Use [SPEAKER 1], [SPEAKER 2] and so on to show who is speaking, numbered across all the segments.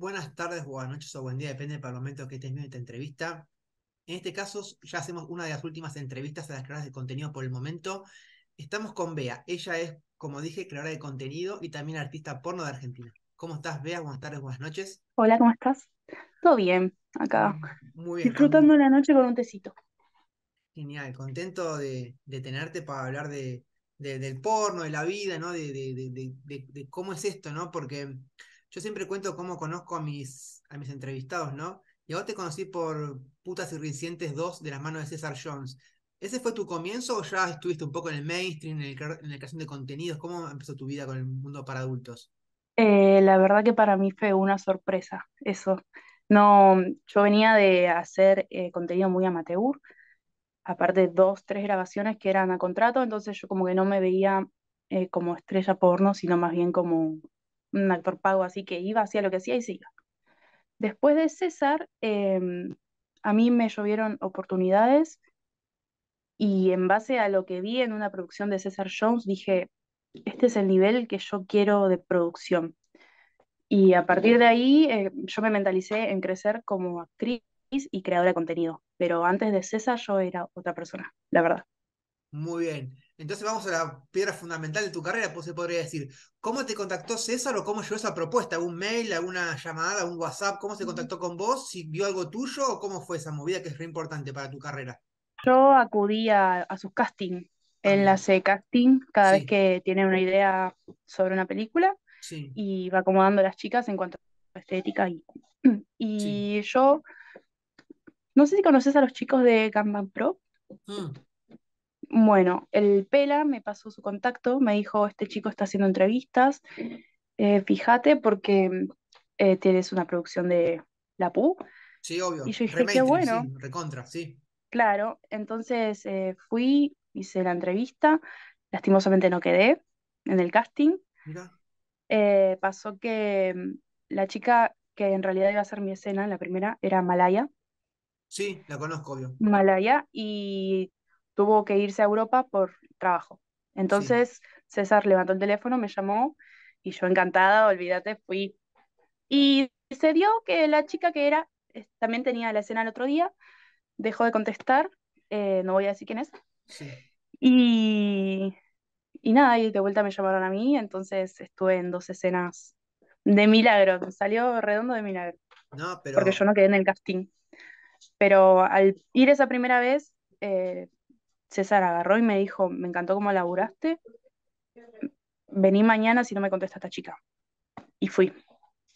[SPEAKER 1] buenas tardes, buenas noches o buen día, depende del momento que estés viendo esta entrevista. En este caso, ya hacemos una de las últimas entrevistas a las creadoras de contenido por el momento. Estamos con Bea. Ella es, como dije, creadora de contenido y también artista porno de Argentina. ¿Cómo estás, Bea? Buenas tardes, buenas noches.
[SPEAKER 2] Hola, ¿cómo estás? Todo bien, acá,
[SPEAKER 1] Muy bien,
[SPEAKER 2] disfrutando la noche con un tecito.
[SPEAKER 1] genial. Contento de, de tenerte para hablar de, de- del porno, de la vida, ¿no? De cómo es esto, ¿no? Porque yo siempre cuento cómo conozco a mis, a mis entrevistados, ¿no? Y ahora te conocí por Putas y Recientes 2 de las manos de César Jones. ¿Ese fue tu comienzo o ya estuviste un poco en el mainstream, en la creación de contenidos? ¿Cómo empezó tu vida con el mundo para adultos?
[SPEAKER 2] Eh, la verdad que para mí fue una sorpresa eso. No, yo venía de hacer eh, contenido muy amateur, aparte dos, tres grabaciones que eran a contrato, entonces yo como que no me veía eh, como estrella porno, sino más bien como un actor pago, así que iba, hacía lo que hacía y se iba. Después de César, em, a mí me llovieron oportunidades y en base a lo que vi en una producción de César Jones, dije, este es el nivel que yo quiero de producción. Y a partir de ahí eh, yo me mentalicé en crecer como actriz y creadora de contenido. Pero antes de César yo era otra persona, la verdad.
[SPEAKER 1] Muy bien. Entonces vamos a la piedra fundamental de tu carrera, pues se podría decir. ¿Cómo te contactó César o cómo llegó esa propuesta? ¿Algún mail, alguna llamada, un WhatsApp? ¿Cómo se contactó con vos? ¿Si vio algo tuyo o cómo fue esa movida que es re importante para tu carrera?
[SPEAKER 2] Yo acudí a, a sus castings.
[SPEAKER 1] Ah,
[SPEAKER 2] Él hace casting cada vez que tiene una idea sobre una película
[SPEAKER 1] sí,
[SPEAKER 2] y va acomodando a las chicas en cuanto a estética. Y,
[SPEAKER 1] sí.
[SPEAKER 2] y yo, no sé si conoces a los chicos de Gangnam Pro.
[SPEAKER 1] Mm,
[SPEAKER 2] Bueno, el Pela me pasó su contacto, me dijo, este chico está haciendo entrevistas, eh, fíjate porque eh, tienes una producción de la PU.
[SPEAKER 1] sí,
[SPEAKER 2] Y
[SPEAKER 1] obvio.
[SPEAKER 2] yo
[SPEAKER 1] Re
[SPEAKER 2] dije, qué
[SPEAKER 1] mainstream, sí,
[SPEAKER 2] bueno,
[SPEAKER 1] recontra, sí.
[SPEAKER 2] claro. Entonces eh, fui, hice la entrevista, lastimosamente no quedé en el casting.
[SPEAKER 1] Mira.
[SPEAKER 2] Pasó que mm, la chica que en realidad iba a ser mi escena, la primera, era Malaya.
[SPEAKER 1] Sí, la conozco, obvio.
[SPEAKER 2] Malaya y tuvo que irse a Europa por trabajo.
[SPEAKER 1] Sí,
[SPEAKER 2] Entonces César levantó el teléfono, me llamó y yo encantada, olvídate, fui. Y se dio que la chica que era, también tenía la escena el otro día, dejó de contestar, eh, no voy a decir quién es,
[SPEAKER 1] sí.
[SPEAKER 2] y, y nada, y de vuelta me llamaron a mí, entonces estuve en dos escenas de milagro, me salió redondo de milagro,
[SPEAKER 1] No,
[SPEAKER 2] porque yo
[SPEAKER 1] pero
[SPEAKER 2] no quedé en el casting. Pero al ir esa primera vez, eh, César agarró y me dijo, me encantó cómo laburaste, vení mañana si no me contesta esta chica. Y fui,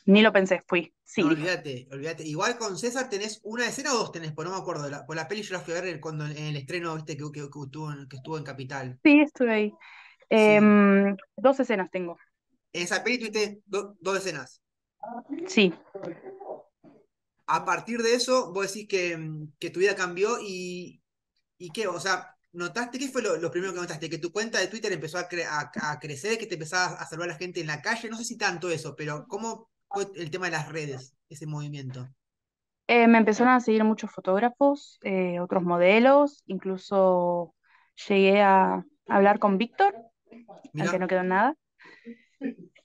[SPEAKER 2] ni lo pensé, fui,
[SPEAKER 1] no,
[SPEAKER 2] sí.
[SPEAKER 1] olvídate, olvídate. Igual con César tenés una escena o dos tenés, pues no me acuerdo. La, por la peli yo la fui a ver cuando en el estreno, viste, que, que- que estuvo en, que estuvo en Capital.
[SPEAKER 2] Sí, estuve ahí.
[SPEAKER 1] Sí.
[SPEAKER 2] Em, dos escenas tengo,
[SPEAKER 1] En esa peli tuviste do- dos escenas.
[SPEAKER 2] sí.
[SPEAKER 1] A partir de eso, vos decís que, que tu vida cambió y, y qué, o sea, ¿notaste qué fue lo, lo primero que notaste? Que tu cuenta de Twitter empezó a, cre- a, a crecer, que te empezabas a saludar a la gente en la calle, no sé si tanto eso, pero ¿cómo fue el tema de las redes, ese movimiento?
[SPEAKER 2] Eh, me empezaron a seguir muchos fotógrafos, eh, otros modelos, incluso llegué a hablar con Víctor, aunque no quedó nada.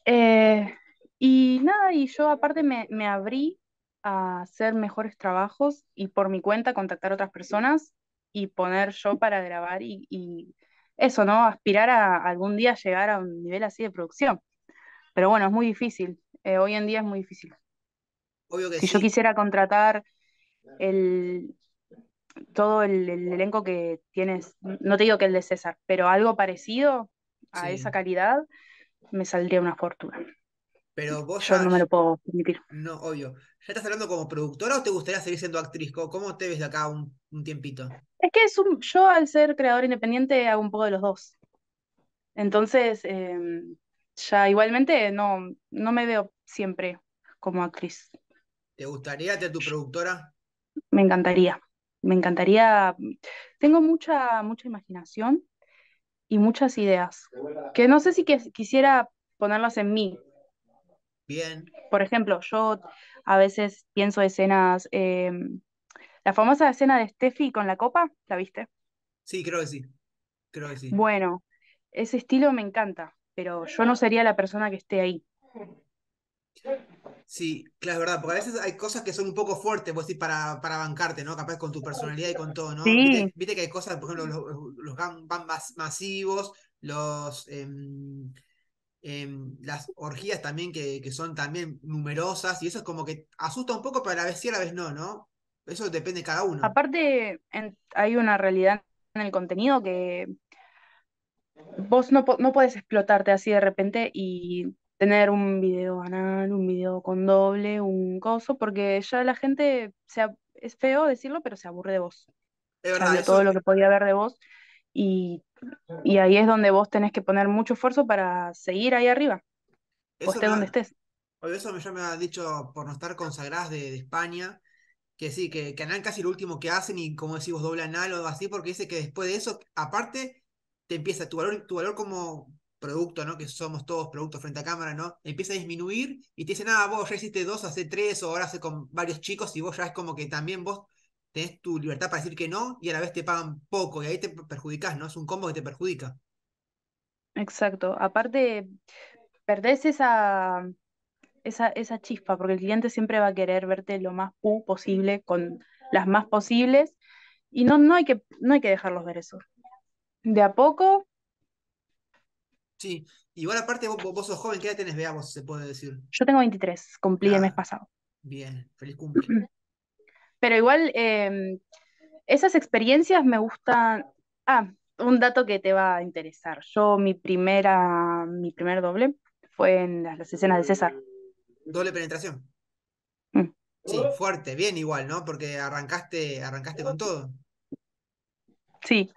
[SPEAKER 2] Eh, y nada, y yo aparte me, me abrí a hacer mejores trabajos y por mi cuenta contactar a otras personas y poner yo para grabar y, y eso, ¿no? Aspirar a algún día llegar a un nivel así de producción. Pero bueno, es muy difícil. eh, hoy en día es muy difícil.
[SPEAKER 1] obvio que
[SPEAKER 2] Si yo quisiera contratar el, todo el, el elenco que tienes, no te digo que el de César, pero algo parecido a esa calidad, me saldría una fortuna.
[SPEAKER 1] Pero vos
[SPEAKER 2] Yo
[SPEAKER 1] ya,
[SPEAKER 2] no me lo puedo permitir.
[SPEAKER 1] no, obvio, ¿ya estás hablando como productora o te gustaría seguir siendo actriz? ¿Cómo, te ves de acá un, un tiempito?
[SPEAKER 2] Es que es un, yo al ser creador independiente hago un poco de los dos. Entonces, em, ya igualmente no, no me veo siempre como actriz.
[SPEAKER 1] ¿Te gustaría tener tu productora?
[SPEAKER 2] Me encantaría. Me encantaría. Tengo mucha, mucha imaginación y muchas ideas que no sé si que- quisiera ponerlas en mí.
[SPEAKER 1] Bien.
[SPEAKER 2] Por ejemplo, yo a veces pienso escenas, em, la famosa escena de Steffi con la copa, ¿la viste?
[SPEAKER 1] Sí, creo que sí, creo que sí.
[SPEAKER 2] Bueno, ese estilo me encanta, pero yo no sería la persona que esté ahí.
[SPEAKER 1] Sí, claro, es verdad, porque a veces hay cosas que son un poco fuertes, vos decís, para, para bancarte, ¿no? Capaz con tu personalidad y con todo, ¿no? Viste,
[SPEAKER 2] Sí,
[SPEAKER 1] viste que hay cosas, por ejemplo, los, los bang mas- masivos, los em, em, las orgías también que, que son también numerosas, y eso es como que asusta un poco, pero a la vez sí, a la vez no, ¿no? Eso depende de cada uno.
[SPEAKER 2] aparte en- hay una realidad en el contenido que vos no, no podés explotarte así de repente y tener un video anal, un video con doble, un coso, porque ya la gente, se, es feo decirlo, pero se aburre de vos.
[SPEAKER 1] Es verdad,
[SPEAKER 2] vio todo
[SPEAKER 1] eso,
[SPEAKER 2] lo que podía ver de vos y, y ahí es donde vos tenés que poner mucho esfuerzo para seguir ahí arriba, o
[SPEAKER 1] eso
[SPEAKER 2] estés
[SPEAKER 1] me
[SPEAKER 2] donde estés.
[SPEAKER 1] eso ya me ha dicho por no estar consagradas de, de España, que sí, que, que anal casi lo último que hacen y como decimos, doble anal o algo así, porque dice que después de eso, aparte, te empieza tu valor, tu valor como producto, ¿no? Que somos todos productos frente a cámara, ¿no? Empieza a disminuir y te dicen, ah, vos ya hiciste dos, hace tres, o ahora hace con varios chicos, y vos ya es como que también vos tenés tu libertad para decir que no, y a la vez te pagan poco, y ahí te perjudicás, ¿no? Es un combo que te perjudica.
[SPEAKER 2] Exacto. Aparte, perdés esa, esa, esa chispa, porque el cliente siempre va a querer verte lo más pu posible, con las más posibles, y no, no hay que, no hay que dejarlos ver eso. De a poco,
[SPEAKER 1] Sí, igual aparte vos, vos sos joven, ¿qué edad tenés, veamos, se puede decir?
[SPEAKER 2] yo tengo 23, cumplí el mes
[SPEAKER 1] Ah,
[SPEAKER 2] pasado.
[SPEAKER 1] bien, feliz cumple.
[SPEAKER 2] Pero igual, eh, esas experiencias me gustan. Ah, un dato que te va a interesar. Yo, mi primera, mi primer doble fue en las, las escenas de César.
[SPEAKER 1] Doble penetración.
[SPEAKER 2] Mm,
[SPEAKER 1] Sí, fuerte, bien igual, ¿no? Porque arrancaste, arrancaste con todo.
[SPEAKER 2] Sí,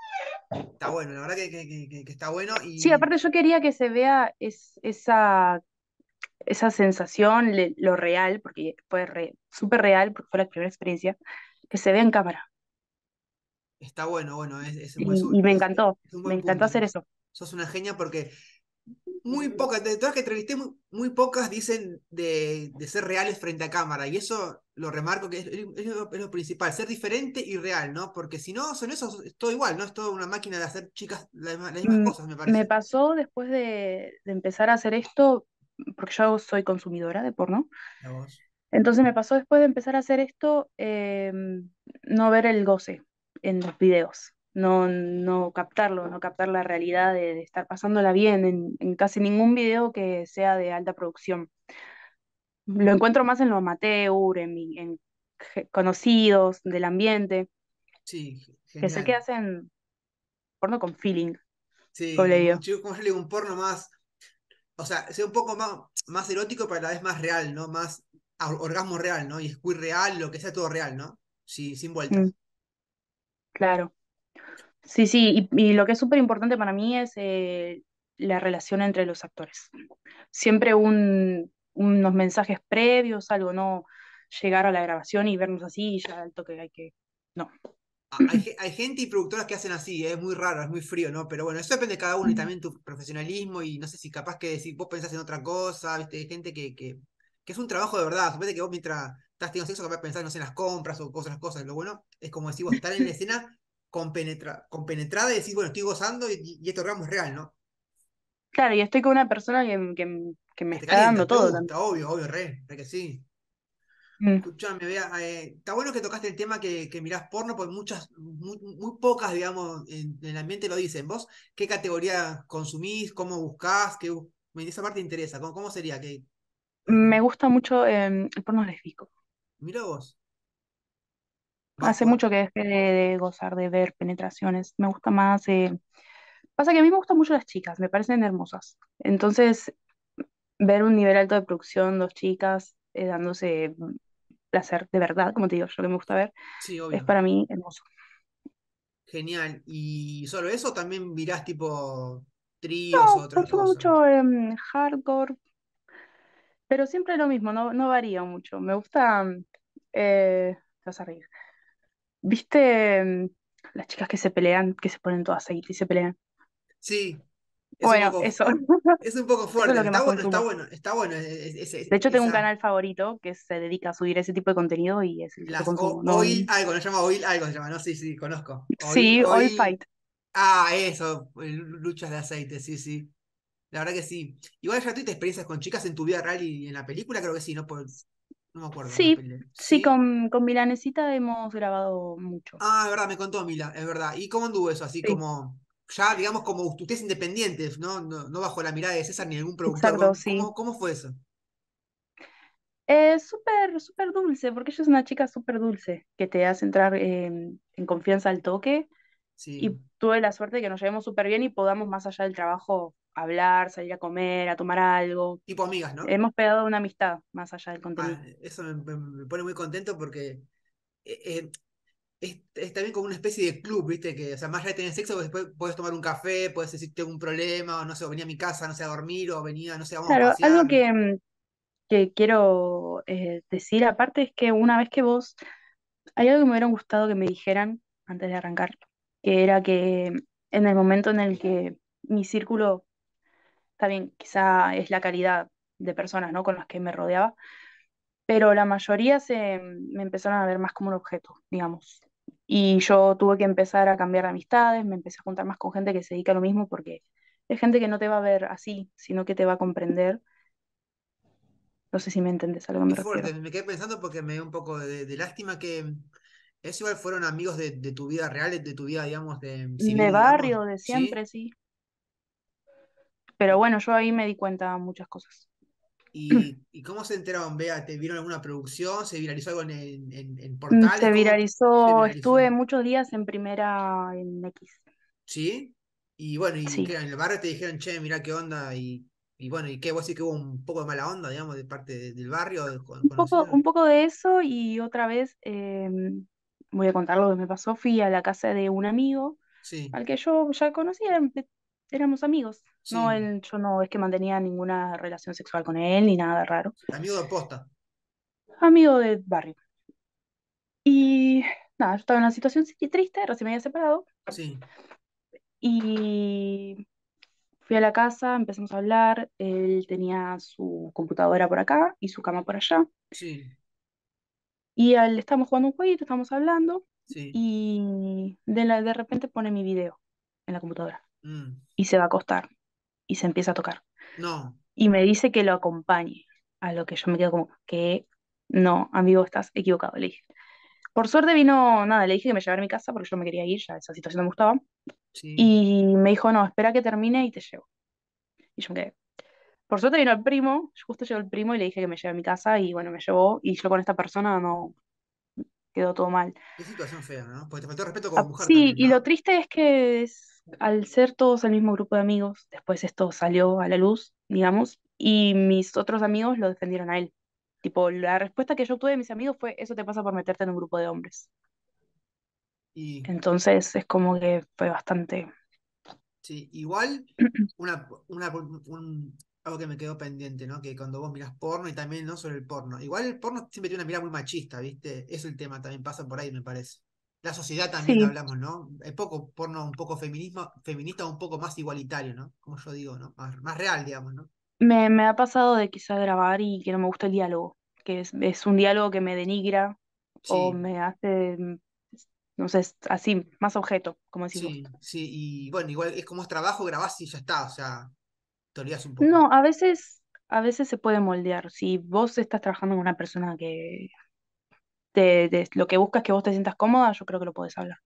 [SPEAKER 1] Está bueno, la verdad que, que- que- está bueno
[SPEAKER 2] sí, aparte yo quería que se vea es, esa, esa sensación, le- lo real, porque fue re- súper real, porque fue la primera experiencia, que se vea en cámara.
[SPEAKER 1] está bueno, bueno, es, es un,
[SPEAKER 2] Y,
[SPEAKER 1] buen su-
[SPEAKER 2] y me encantó,
[SPEAKER 1] es
[SPEAKER 2] me encantó
[SPEAKER 1] punto.
[SPEAKER 2] hacer eso.
[SPEAKER 1] sos una genia porque muy pocas, de todas que entrevisté, muy, muy pocas dicen de, de ser reales frente a cámara. Y eso lo remarco que es, es lo, es lo principal, ser diferente y real, ¿no? Porque si no, son eso, es todo igual, ¿no? Es toda una máquina de hacer chicas las mismas, las mismas
[SPEAKER 2] Mm,
[SPEAKER 1] cosas, me
[SPEAKER 2] Me
[SPEAKER 1] parece.
[SPEAKER 2] pasó después de, de empezar a hacer esto, porque yo soy consumidora de porno. Entonces me pasó después de empezar a hacer esto, eh, no ver el goce en los videos, no, no captarlo, no captar la realidad de, de estar pasándola bien en, en casi ningún video que sea de alta producción. Lo encuentro más en lo amateur, en, conocidos del ambiente,
[SPEAKER 1] Sí,
[SPEAKER 2] que sé que hacen porno con feeling,
[SPEAKER 1] Sí, como un porno más, o sea, sea un poco más, más erótico, pero a la vez más real, ¿no? Más orgasmo real, ¿no? Y squirt real, lo que sea todo real, ¿no? Sí, sin
[SPEAKER 2] Mm,
[SPEAKER 1] vueltas.
[SPEAKER 2] claro. Sí, sí, y, lo que es súper importante para mí es eh, la relación entre los actores. Siempre un, unos mensajes previos, algo, no llegar a la grabación y vernos así y ya al toque hay que... No.
[SPEAKER 1] Hay, hay gente y productoras que hacen así, es muy raro, es muy frío, ¿no? Pero bueno, eso depende de cada uno y también tu profesionalismo y no sé si capaz que si vos pensás en otra cosa, ¿viste? Hay gente que, que, que es un trabajo de verdad. Suponete que vos mientras estás teniendo sexo capaz pensás, no sé, en las compras o cosas, cosas. Lo bueno es como decir vos estar en la escena compenetra, compenetrada y decir, bueno, estoy gozando y, y este orgasmo es real, ¿no?
[SPEAKER 2] Claro, y estoy con una persona que, que, que me está dando
[SPEAKER 1] calienta, te
[SPEAKER 2] todo
[SPEAKER 1] gusta, obvio, obvio, re, re que sí.
[SPEAKER 2] Mm.
[SPEAKER 1] Escuchame, vea, eh, está bueno que tocaste el tema que, que mirás porno, porque muchas, muy, muy pocas, digamos, en, en el ambiente lo dicen. ¿Vos qué categoría consumís? ¿Cómo buscás? ¿Qué, esa parte te interesa. ¿Cómo, cómo sería? ¿Qué,
[SPEAKER 2] Me gusta mucho eh, el porno lésbico.
[SPEAKER 1] Mirá vos,
[SPEAKER 2] Hace mucho que dejé de, de gozar de ver penetraciones. Me gusta más... eh, Pasa que a mí me gustan mucho las chicas, me parecen hermosas. Entonces, ver un nivel alto de producción, dos chicas eh, dándose placer de verdad, como te digo, yo que me gusta ver,
[SPEAKER 1] Sí,
[SPEAKER 2] es para mí hermoso.
[SPEAKER 1] Genial. ¿Y solo eso o también mirás tipo tríos o
[SPEAKER 2] No,
[SPEAKER 1] otras
[SPEAKER 2] consumo
[SPEAKER 1] cosas?
[SPEAKER 2] mucho em, hardcore, pero siempre lo mismo, no, no varía mucho. Me gusta, mm, eh, te vas a reír. ¿Viste em, las chicas que se pelean, que se ponen todo aceite y se pelean?
[SPEAKER 1] Sí, es
[SPEAKER 2] Bueno,
[SPEAKER 1] poco,
[SPEAKER 2] eso,
[SPEAKER 1] es un poco
[SPEAKER 2] es
[SPEAKER 1] fuerte.
[SPEAKER 2] lo que
[SPEAKER 1] Está bueno, está bueno, está bueno. es-
[SPEAKER 2] De hecho, tengo un canal favorito que se dedica a subir ese tipo de contenido y es el que
[SPEAKER 1] las
[SPEAKER 2] consumo.
[SPEAKER 1] o-
[SPEAKER 2] No,
[SPEAKER 1] oil algo, se llama oil algo, se llama, ¿no? Sí, sí, conozco. Oil,
[SPEAKER 2] sí,
[SPEAKER 1] oil.
[SPEAKER 2] Fight.
[SPEAKER 1] Ah, eso, luchas de aceite, sí, sí. La verdad que sí. Igual ya tuviste experiencias con chicas en tu vida real y en la película, creo que sí, ¿no? Por- no me acuerdo,
[SPEAKER 2] Sí, sí,
[SPEAKER 1] ¿Sí?
[SPEAKER 2] con, con Milanesita hemos grabado mucho.
[SPEAKER 1] Ah, es verdad, me contó Mila, es verdad. ¿Y cómo anduvo eso? Así
[SPEAKER 2] Sí,
[SPEAKER 1] como, ya, digamos, como ustedes independientes, ¿no? No, no bajo la mirada de César ni ningún productor.
[SPEAKER 2] exacto,
[SPEAKER 1] ¿Cómo,
[SPEAKER 2] sí.
[SPEAKER 1] cómo, cómo fue eso?
[SPEAKER 2] Es súper, súper dulce, porque ella es una chica súper dulce, que te hace entrar en, en confianza al toque.
[SPEAKER 1] Sí,
[SPEAKER 2] Y tuve la suerte de que nos llevemos súper bien y podamos, más allá del trabajo, hablar, salir a comer, a tomar algo.
[SPEAKER 1] tipo amigas, ¿no?
[SPEAKER 2] Hemos pegado una amistad más allá del
[SPEAKER 1] Ah,
[SPEAKER 2] contenido.
[SPEAKER 1] eso me, me- me pone muy contento porque eh, eh, es, es también como una especie de club, ¿viste? Que, o sea, más allá de tener sexo, después puedes tomar un café, puedes decir tengo un problema, o no sé, o venía a mi casa, no sé, a dormir, o venía, no sé, vamos a
[SPEAKER 2] Claro, algo
[SPEAKER 1] pasear.
[SPEAKER 2] que, mm, que quiero eh, decir aparte es que una vez que vos, hay algo que me hubiera gustado que me dijeran antes de arrancar, que era que en el momento en el que mi círculo, está bien, quizá es la calidad de personas, ¿no? con las que me rodeaba, pero la mayoría se me empezaron a ver más como un objeto, digamos. Y yo tuve que empezar a cambiar de amistades, me empecé a juntar más con gente que se dedica a lo mismo porque es gente que no te va a ver así, sino que te va a comprender. No sé si me entendés a lo que
[SPEAKER 1] Qué
[SPEAKER 2] me
[SPEAKER 1] fuerte, me quedé pensando porque me dio un poco de, de lástima que es igual fueron amigos de, de tu vida real, de tu vida, digamos, de
[SPEAKER 2] De
[SPEAKER 1] civil, digamos,
[SPEAKER 2] barrio, de siempre, sí. Pero
[SPEAKER 1] ¿Y,
[SPEAKER 2] bueno, yo ahí me di cuenta de muchas cosas.
[SPEAKER 1] Y, y cómo se enteraron? Vea, ¿te vieron alguna producción? ¿Se viralizó algo en, en, en-
[SPEAKER 2] Mm,
[SPEAKER 1] portales?
[SPEAKER 2] Se
[SPEAKER 1] ¿Cómo se
[SPEAKER 2] viralizó, estuve muchos días en primera en X.
[SPEAKER 1] ¿Sí? Y bueno, y
[SPEAKER 2] Sí.
[SPEAKER 1] en el barrio te dijeron, che, mirá qué onda, y, y bueno, ¿y qué? ¿Vos decís que hubo un poco de mala onda, digamos, de parte de- del barrio, de con-
[SPEAKER 2] Un poco, un poco de eso y otra vez, em, voy a contar lo que me pasó, fui a la casa de un amigo
[SPEAKER 1] Sí,
[SPEAKER 2] al que yo ya conocía, éramos amigos. No,
[SPEAKER 1] sí,
[SPEAKER 2] él, yo no es que mantenía ninguna relación sexual con él ni nada raro.
[SPEAKER 1] amigo de posta,
[SPEAKER 2] Amigo de barrio. Y nada, yo estaba en una situación triste, recién me había separado.
[SPEAKER 1] Sí,
[SPEAKER 2] y fui a la casa, empezamos a hablar, él tenía su computadora por acá y su cama por allá.
[SPEAKER 1] sí,
[SPEAKER 2] Y al, estábamos jugando un jueguito, estábamos hablando.
[SPEAKER 1] Sí,
[SPEAKER 2] y de, la, de repente pone mi video en la computadora
[SPEAKER 1] mm,
[SPEAKER 2] y se va a acostar y se empieza a tocar.
[SPEAKER 1] no,
[SPEAKER 2] Y me dice que lo acompañe, a lo que yo me quedo como que no, amigo, estás equivocado, le dije. Por suerte vino, nada, le dije que me llevara a mi casa porque yo me quería ir, ya esa situación no me gustaba.
[SPEAKER 1] sí,
[SPEAKER 2] Y me dijo, no, espera que termine y te llevo. Y yo me quedé. Por suerte vino el primo, justo llegó el primo y le dije que me lleve a mi casa y bueno, me llevó y yo con esta persona no quedó todo mal.
[SPEAKER 1] qué situación fea, ¿no? Porque te faltó respeto como
[SPEAKER 2] Ah,
[SPEAKER 1] mujer
[SPEAKER 2] Sí,
[SPEAKER 1] también,
[SPEAKER 2] y lo
[SPEAKER 1] ¿no?
[SPEAKER 2] triste es que es- al ser todos el mismo grupo de amigos, después esto salió a la luz, digamos, y mis otros amigos lo defendieron a él. Tipo, la respuesta que yo obtuve de mis amigos fue, eso te pasa por meterte en un grupo de hombres.
[SPEAKER 1] Y
[SPEAKER 2] Entonces es como que fue bastante...
[SPEAKER 1] sí, igual, una, una, un- algo que me quedó pendiente, ¿no? Que cuando vos mirás porno y también, ¿no? Sobre el porno. Igual el porno siempre tiene una mirada muy machista, ¿viste? Es el tema, también pasa por ahí, me parece. La sociedad también
[SPEAKER 2] Sí,
[SPEAKER 1] hablamos, ¿no? Hay poco porno un poco feminismo, feminista, un poco más igualitario, ¿no? Como yo digo, ¿no? Más, más real, digamos, ¿no?
[SPEAKER 2] me, me ha pasado de quizá grabar y que no me gusta el diálogo, que es, es un diálogo que me denigra o me hace, mm, no sé, así, más objeto, como decís vos.
[SPEAKER 1] sí, sí. Y bueno, igual es como es trabajo, grabás y ya está, o sea, te olvidás un poco.
[SPEAKER 2] No, a veces, a veces se puede moldear. Si vos estás trabajando con una persona que te- lo que busca es que vos te sientas cómoda, yo creo que lo podés hablar.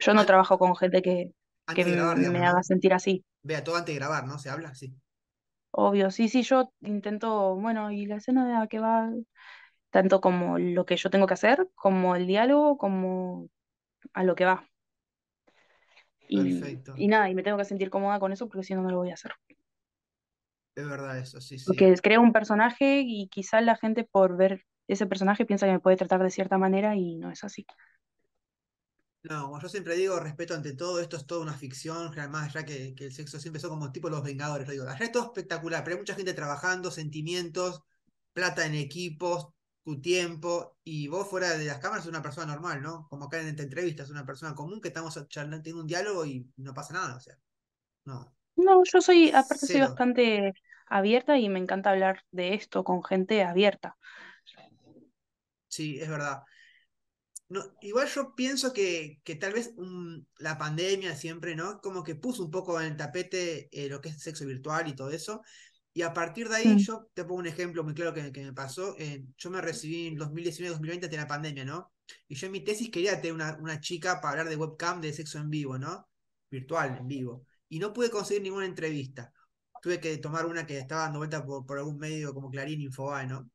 [SPEAKER 2] Yo no trabajo con gente que, que
[SPEAKER 1] de grabar,
[SPEAKER 2] me haga sentir así.
[SPEAKER 1] Vea, todo antes de grabar, ¿no? ¿Se habla? Sí.
[SPEAKER 2] Obvio, sí, sí, yo intento, bueno, y la escena de a qué va, tanto como lo que yo tengo que hacer, como el diálogo, como a lo que va. Y,
[SPEAKER 1] Perfecto.
[SPEAKER 2] y nada, y me tengo que sentir cómoda con eso porque si no, no lo voy a hacer.
[SPEAKER 1] Es verdad eso, sí, sí.
[SPEAKER 2] Porque creo un personaje y quizá la gente por ver ese personaje piensa que me puede tratar de cierta manera y no es así.
[SPEAKER 1] No, como yo siempre digo, respeto ante todo, esto es toda una ficción, además ya que, que el sexo siempre son como tipo los Vengadores, yo digo, allá es todo espectacular, pero hay mucha gente trabajando, sentimientos, plata en equipos, tu tiempo, y vos fuera de las cámaras sos una persona normal, ¿no? Como acá en esta entrevista, es una persona común que estamos charlando, teniendo un diálogo y no pasa nada, o sea, no,
[SPEAKER 2] No, yo soy, aparte soy bastante abierta y me encanta hablar de esto con gente abierta.
[SPEAKER 1] Sí, es verdad. No, igual yo pienso que, que tal vez un- la pandemia siempre, ¿no? Como que puso un poco en el tapete eh, lo que es sexo virtual y todo eso. Y a partir de ahí,
[SPEAKER 2] Mm,
[SPEAKER 1] yo te pongo un ejemplo muy claro que, que me pasó. eh, yo me recibí en 2019-2020 de la pandemia, ¿no? Y yo en mi tesis quería tener una, una chica para hablar de webcam de sexo en vivo, ¿no? Virtual, en vivo. Y no pude conseguir ninguna entrevista. Tuve que tomar una que estaba dando vuelta por, por algún medio como Clarín, Infobae, ¿no?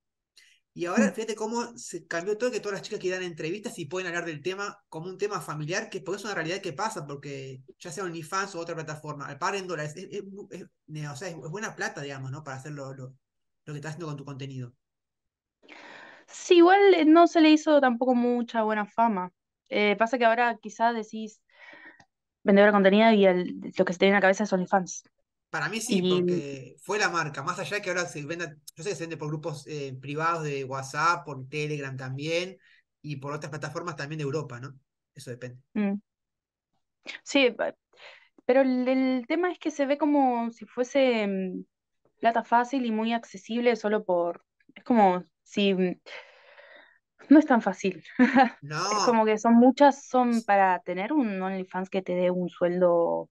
[SPEAKER 1] Y ahora fíjate cómo se cambió todo, que todas las chicas que dan entrevistas y pueden hablar del tema como un tema familiar, que porque es una realidad que pasa, porque ya sea OnlyFans o otra plataforma, al pagar en dólares, es, buena plata, digamos, ¿no? Para hacer lo, lo, que estás haciendo con tu contenido.
[SPEAKER 2] Sí, igual eh, no se le hizo tampoco mucha buena fama. Eh, pasa que ahora quizás decís vendedor de contenido y lo que se te viene a la cabeza es OnlyFans.
[SPEAKER 1] Para mí sí,
[SPEAKER 2] Y
[SPEAKER 1] porque fue la marca, más allá de que ahora se venda, yo sé que se vende por grupos eh, privados de WhatsApp, por Telegram también, y por otras plataformas también de Europa, ¿no? Eso depende.
[SPEAKER 2] mm, sí, pero el, el tema es que se ve como si fuese mm, plata fácil y muy accesible solo por... Es como si... mm, No es tan fácil. Es
[SPEAKER 1] No,
[SPEAKER 2] como que son muchas, son para tener un OnlyFans que te dé un sueldo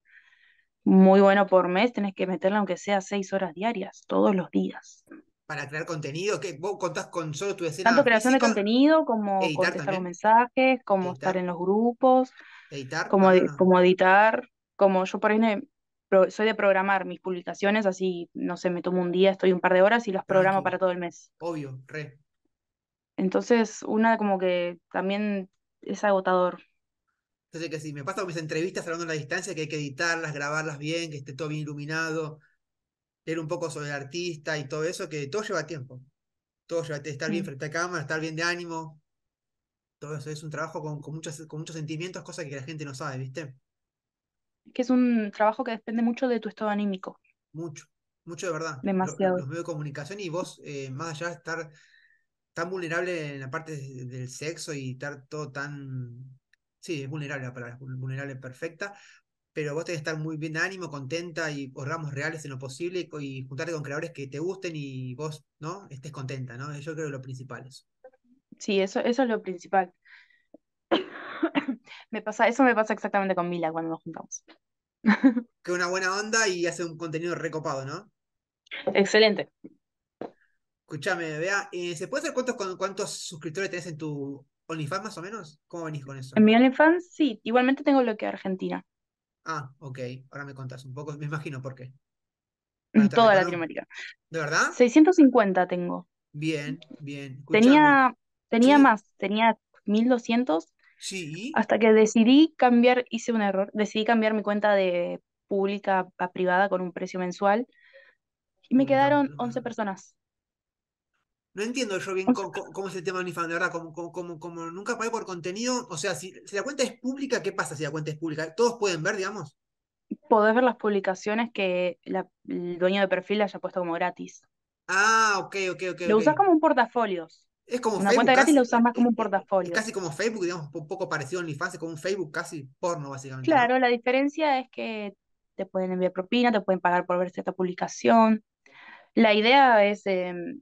[SPEAKER 2] muy bueno por mes, tenés que meterle aunque sea seis horas diarias, todos los días.
[SPEAKER 1] para crear contenido, que vos contás con solo tu
[SPEAKER 2] Tanto
[SPEAKER 1] escena
[SPEAKER 2] creación de contenido como contestar los mensajes, como estar en los grupos,
[SPEAKER 1] editar,
[SPEAKER 2] como,
[SPEAKER 1] no, no,
[SPEAKER 2] edi-
[SPEAKER 1] no,
[SPEAKER 2] como editar, como yo por ahí soy de programar mis publicaciones, así, no sé, me tomo un día, estoy un par de horas y las programo para todo el mes.
[SPEAKER 1] obvio, re.
[SPEAKER 2] Entonces, una como que también es agotador.
[SPEAKER 1] Entonces que si me pasa con mis entrevistas hablando a la distancia, que hay que editarlas, grabarlas bien, que esté todo bien iluminado, leer un poco sobre el artista y todo eso, que todo lleva tiempo. Todo lleva estar bien
[SPEAKER 2] Mm.
[SPEAKER 1] frente a cámara, estar bien de ánimo, todo eso es un trabajo con, con muchos, con muchos sentimientos, cosas que la gente no sabe, ¿viste?
[SPEAKER 2] Que es un trabajo que depende mucho de tu estado anímico,
[SPEAKER 1] Mucho, mucho de verdad.
[SPEAKER 2] Demasiado.
[SPEAKER 1] los medios de comunicación y vos, eh, más allá de estar tan vulnerable en la parte de- del sexo y estar todo tan... Sí, es vulnerable la palabra, es vul- vulnerable perfecta, pero vos tenés que estar muy bien de ánimo, contenta y orgasmos reales en lo posible y, juntarte con creadores que te gusten y vos, ¿no? Estés contenta, ¿no? Yo creo que lo principal es.
[SPEAKER 2] Sí, eso, eso es lo principal. Me pasa, eso me pasa exactamente con Mila cuando nos juntamos.
[SPEAKER 1] Que una buena onda y hace un contenido recopado, ¿no?
[SPEAKER 2] Excelente.
[SPEAKER 1] Escuchame, vea, eh, ¿se puede saber cuántos, cuán- cuántos suscriptores tenés en tu OnlyFans más o menos? ¿Cómo venís con eso?
[SPEAKER 2] En mi OnlyFans, sí, igualmente tengo lo que Argentina,
[SPEAKER 1] Ah, ok, ahora me contás un poco, me imagino por qué.
[SPEAKER 2] en toda Latinoamérica.
[SPEAKER 1] ¿de verdad?
[SPEAKER 2] 650 tengo.
[SPEAKER 1] Bien, bien. Escuchame.
[SPEAKER 2] Tenía, tenía
[SPEAKER 1] Sí,
[SPEAKER 2] más, tenía 1200
[SPEAKER 1] sí.
[SPEAKER 2] hasta que decidí cambiar, hice un error, decidí cambiar mi cuenta de pública a privada con un precio mensual y me
[SPEAKER 1] Pública,
[SPEAKER 2] quedaron
[SPEAKER 1] no,
[SPEAKER 2] 11 personas.
[SPEAKER 1] No entiendo yo bien
[SPEAKER 2] 11
[SPEAKER 1] cómo, es el tema de OnlyFans, de verdad, como, como, como, nunca pagué por contenido, o sea, si, si la cuenta es pública, ¿qué pasa si la cuenta es pública? ¿Todos pueden ver, digamos?
[SPEAKER 2] Podés ver las publicaciones que la- el dueño de perfil haya puesto como gratis.
[SPEAKER 1] Ah, ok, ok, ok,
[SPEAKER 2] Lo usás como un portafolios.
[SPEAKER 1] Es como
[SPEAKER 2] Una cuenta
[SPEAKER 1] Facebook
[SPEAKER 2] gratis
[SPEAKER 1] casi,
[SPEAKER 2] la usás más como un portafolio.
[SPEAKER 1] casi como Facebook, digamos, un poco parecido a OnlyFans, es como un Facebook casi porno, básicamente, ¿no?
[SPEAKER 2] Claro, la diferencia es que te pueden enviar propina, te pueden pagar por ver cierta publicación. La idea es, em,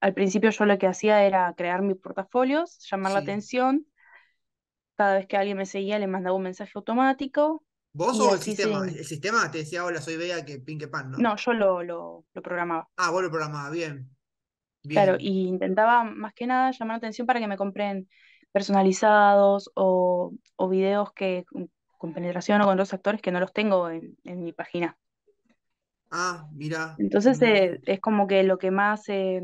[SPEAKER 2] al principio yo lo que hacía era crear mis portafolios, llamar la atención. Cada vez que alguien me seguía le mandaba un mensaje automático
[SPEAKER 1] ¿Vos o el
[SPEAKER 2] se...
[SPEAKER 1] sistema? El sistema te decía, hola, soy Bea, que pin que pan, ¿no?
[SPEAKER 2] No, yo lo, lo, lo programaba.
[SPEAKER 1] Ah, vos lo programabas, bien,
[SPEAKER 2] Claro, y intentaba más que nada llamar la atención para que me compren personalizados o, o videos que con, penetración o con otros actores que no los tengo en, en mi página.
[SPEAKER 1] Ah, mira,
[SPEAKER 2] Entonces eh, es como que lo que más, eh,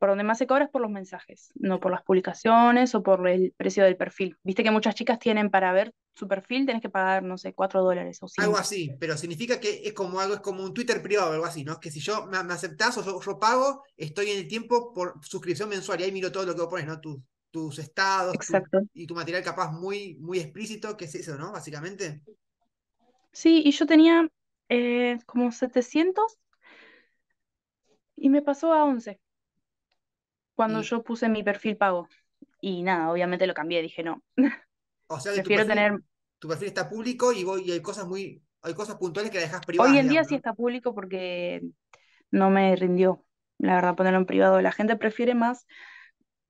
[SPEAKER 2] por donde más se cobra es por los mensajes, no por las publicaciones o por el precio del perfil. Viste que muchas chicas tienen para ver su perfil, tenés que pagar, no sé, cuatro dólares o
[SPEAKER 1] algo
[SPEAKER 2] cinco.
[SPEAKER 1] así, pero significa que es como algo, es como un Twitter privado o algo así, ¿no? Que si yo me, me aceptás o yo, yo pago, estoy en el tiempo por suscripción mensual y ahí miro todo lo que vos pones, ¿no? Tus, tus estados tu,
[SPEAKER 2] Exacto.
[SPEAKER 1] y tu material capaz muy, muy explícito, que es eso, ¿no? Básicamente.
[SPEAKER 2] Sí, y yo tenía eh, como 700 y me pasó a 11 cuando
[SPEAKER 1] Y,
[SPEAKER 2] yo puse mi perfil pago. Y nada, obviamente lo cambié, dije no,
[SPEAKER 1] o sea que tu
[SPEAKER 2] prefiero tener...
[SPEAKER 1] perfil, tu perfil está público y, hay cosas muy, hay cosas puntuales que la dejas
[SPEAKER 2] Hoy
[SPEAKER 1] privadas,
[SPEAKER 2] en día
[SPEAKER 1] digamos,
[SPEAKER 2] sí
[SPEAKER 1] ¿no?
[SPEAKER 2] está público porque no me rindió, la verdad, ponerlo en privado. La gente prefiere más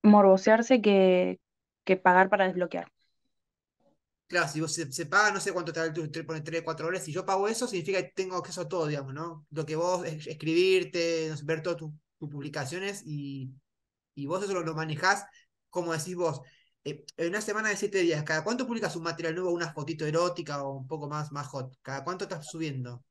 [SPEAKER 2] morbosearse que, que pagar para desbloquear.
[SPEAKER 1] Claro, si vos se, se paga, no sé cuánto te da el te pone 3, 4 horas. Si yo pago eso, significa que tengo acceso a todo, digamos, ¿no? Lo que vos, es- escribirte, no sé, ver todas tus tus publicaciones y, y vos eso lo, manejás, como decís vos, eh, en una semana de 7 días, ¿cada cuánto publicas un material nuevo, una fotito erótica o un poco más, más hot? ¿Cada cuánto estás subiendo?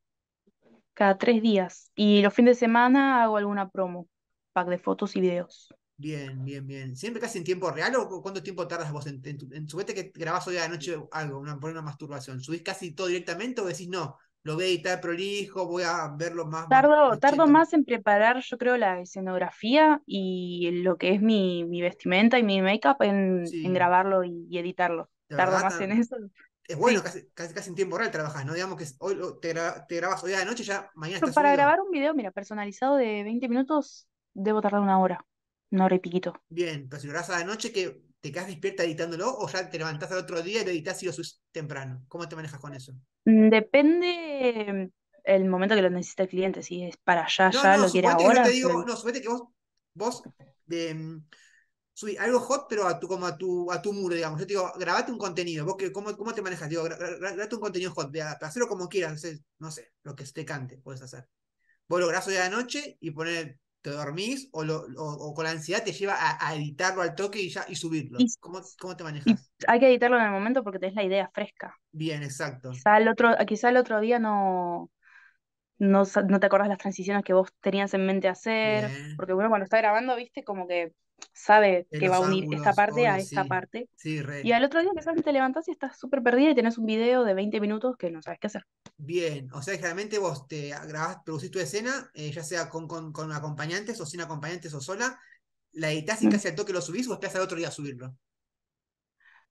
[SPEAKER 2] Cada tres días. Y los fines de semana hago alguna promo, pack de fotos y videos.
[SPEAKER 1] Bien, bien, bien. ¿Siempre casi en tiempo real o cu- cuánto tiempo tardas vos en, en subete que grabás hoy a la noche algo, una, por una masturbación? ¿Subís casi todo directamente o decís no? Lo voy a editar prolijo, voy a verlo más,
[SPEAKER 2] Tardo,
[SPEAKER 1] más
[SPEAKER 2] tardo más en preparar, yo creo, la escenografía y lo que es mi, mi vestimenta y mi make-up en, grabarlo y, y editarlo. Tardo
[SPEAKER 1] verdad,
[SPEAKER 2] más en eso.
[SPEAKER 1] es bueno,
[SPEAKER 2] Sí.
[SPEAKER 1] casi, casi, casi en tiempo real trabajas, ¿no? Digamos que hoy te, gra- te grabas hoy a la noche, ya mañana
[SPEAKER 2] Pero para
[SPEAKER 1] subido.
[SPEAKER 2] grabar un video, mira, personalizado de 20 minutos, debo tardar una hora, una hora y piquito.
[SPEAKER 1] Bien, pero si lo grabas a la noche, que ¿te quedas despierta editándolo o ya te levantás al otro día y lo editas y lo subís temprano? ¿Cómo te manejas con eso?
[SPEAKER 2] Mm, Depende el momento que lo necesita el cliente, si es para allá,
[SPEAKER 1] No,
[SPEAKER 2] ya
[SPEAKER 1] no,
[SPEAKER 2] lo quiere ahora.
[SPEAKER 1] te digo, no, suponete que vos, vos de, mm, subís algo hot, pero a tu, como a tu, a tu muro, digamos. Yo te digo, grabate un contenido. ¿Vos qué, cómo, cómo te manejas? Digo, gra- gra- grabate un contenido hot, de, hacerlo como quieras, no sé, no sé, lo que te cante, puedes hacer. Vos lo grabás hoy a la noche y poner, te dormís o, lo, o, o con la ansiedad te lleva a, a editarlo al toque y ya y subirlo.
[SPEAKER 2] Y,
[SPEAKER 1] ¿Cómo, cómo te manejas?
[SPEAKER 2] hay que editarlo en el momento porque tenés la idea fresca.
[SPEAKER 1] Bien, exacto.
[SPEAKER 2] Quizá el otro, quizá el otro día no, no, no te acordás las transiciones que vos tenías en mente hacer,
[SPEAKER 1] Bien.
[SPEAKER 2] porque uno cuando está grabando, viste, como que sabe que va a unir esta parte a esta
[SPEAKER 1] sí.
[SPEAKER 2] parte.
[SPEAKER 1] Sí,
[SPEAKER 2] Y al otro día quizás te levantás y estás súper perdida y tenés un video de 20 minutos que no sabes qué hacer.
[SPEAKER 1] Bien, o sea, generalmente vos te grabás, producís tu escena, eh, ya sea con, con, con acompañantes o sin acompañantes o sola, la editás y
[SPEAKER 2] Mm.
[SPEAKER 1] casi al toque lo subís o esperás al otro día a subirlo.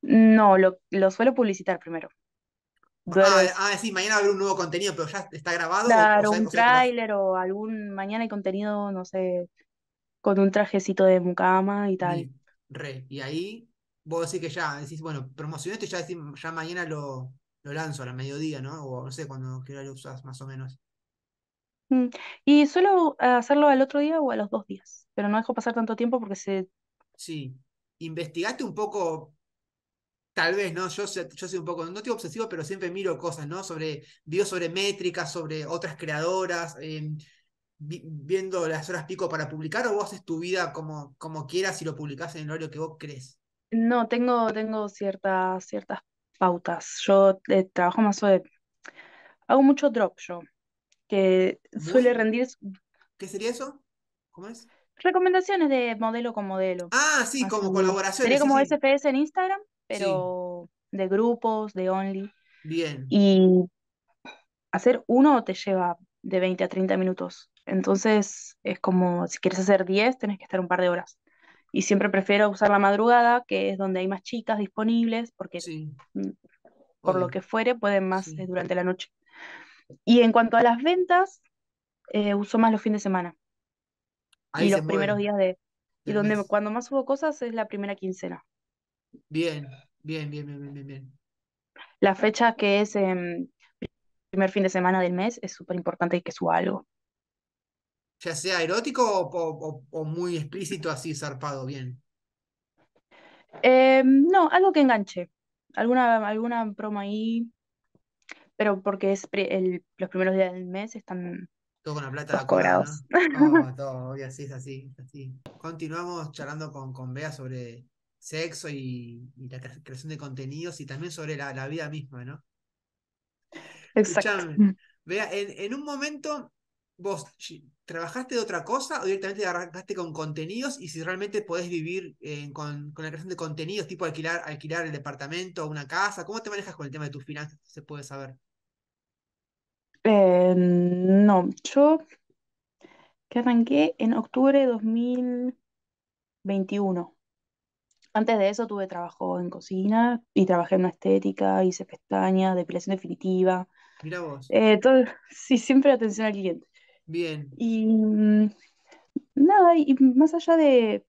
[SPEAKER 2] No, lo, lo suelo publicitar primero.
[SPEAKER 1] Ah, ah, sí, mañana va a haber un nuevo contenido, pero ya está grabado o, o
[SPEAKER 2] dar
[SPEAKER 1] sabés,
[SPEAKER 2] un tráiler o algún mañana hay contenido, no sé, con un trajecito de mucama y tal.
[SPEAKER 1] Re. Y ahí vos decís que ya, decís, bueno, promocioné esto y ya, decís, ya mañana lo, lo lanzo a la mediodía, ¿no? O no sé cuándo hora lo usás, más o menos.
[SPEAKER 2] Mm, Y suelo hacerlo al otro día o a los dos días, pero no dejo pasar tanto tiempo porque se...
[SPEAKER 1] Sí. Investigaste un poco Tal vez, ¿no? Yo, sé- yo soy un poco, no estoy obsesivo, pero siempre miro cosas, ¿no? Sobre videos sobre métricas, sobre otras creadoras, eh, vi- viendo las horas pico para publicar, o vos haces tu vida como, como quieras y lo publicás en el horario que vos crees.
[SPEAKER 2] No, tengo, tengo ciertas, ciertas pautas. Yo eh, trabajo más sobre... Hago mucho drop yo, que suele rendir
[SPEAKER 1] ¿Qué sería eso? ¿Cómo es?
[SPEAKER 2] recomendaciones de modelo con modelo.
[SPEAKER 1] Ah, sí,
[SPEAKER 2] Así,
[SPEAKER 1] como
[SPEAKER 2] sería
[SPEAKER 1] colaboraciones, sí,
[SPEAKER 2] como
[SPEAKER 1] sí.
[SPEAKER 2] SPS en Instagram,
[SPEAKER 1] Sí,
[SPEAKER 2] pero de grupos, de Only.
[SPEAKER 1] bien.
[SPEAKER 2] Y hacer uno te lleva de 20 a 30 minutos. Entonces es como si quieres hacer 10, tenés que estar un par de horas. Y siempre prefiero usar la madrugada, que es donde hay más chicas disponibles, porque
[SPEAKER 1] Sí,
[SPEAKER 2] mm, por lo que fuere pueden más
[SPEAKER 1] Sí.
[SPEAKER 2] eh, durante la noche. Y en cuanto a las ventas, eh, uso más los fines de semana
[SPEAKER 1] Ahí
[SPEAKER 2] y los primeros días de... Y donde
[SPEAKER 1] mes.
[SPEAKER 2] cuando más subo cosas es la primera quincena.
[SPEAKER 1] Bien, bien, bien, bien, bien, bien.
[SPEAKER 2] La fecha que es em, primer fin de semana del mes es súper importante que suba algo.
[SPEAKER 1] Ya sea erótico o, o- muy explícito, así zarpado, bien.
[SPEAKER 2] Eh, no, algo que enganche. Alguna, alguna promo ahí, pero porque es el- los primeros días del mes están
[SPEAKER 1] Todo con la plata
[SPEAKER 2] cobrados.
[SPEAKER 1] ¿no? Oh, todo, obvio, así es así, así. Continuamos charlando con, con Bea sobre sexo y, y la cre- creación de contenidos y también sobre la, la vida misma, ¿no?
[SPEAKER 2] Exacto.
[SPEAKER 1] Escuchame, Bea, en, en un momento vos trabajaste de otra cosa o directamente arrancaste con contenidos y si realmente podés vivir eh, con, con la creación de contenidos, tipo alquilar, alquilar el departamento o una casa, ¿cómo te manejas con el tema de tus finanzas? Si se puede saber.
[SPEAKER 2] Eh, no, yo que arranqué en octubre de 2021. Antes de eso tuve trabajo en cocina y trabajé en una estética, hice pestañas, depilación definitiva,
[SPEAKER 1] Mira vos.
[SPEAKER 2] eh, todo, sí, siempre atención al cliente.
[SPEAKER 1] Bien,
[SPEAKER 2] Y mm, nada, y más allá de,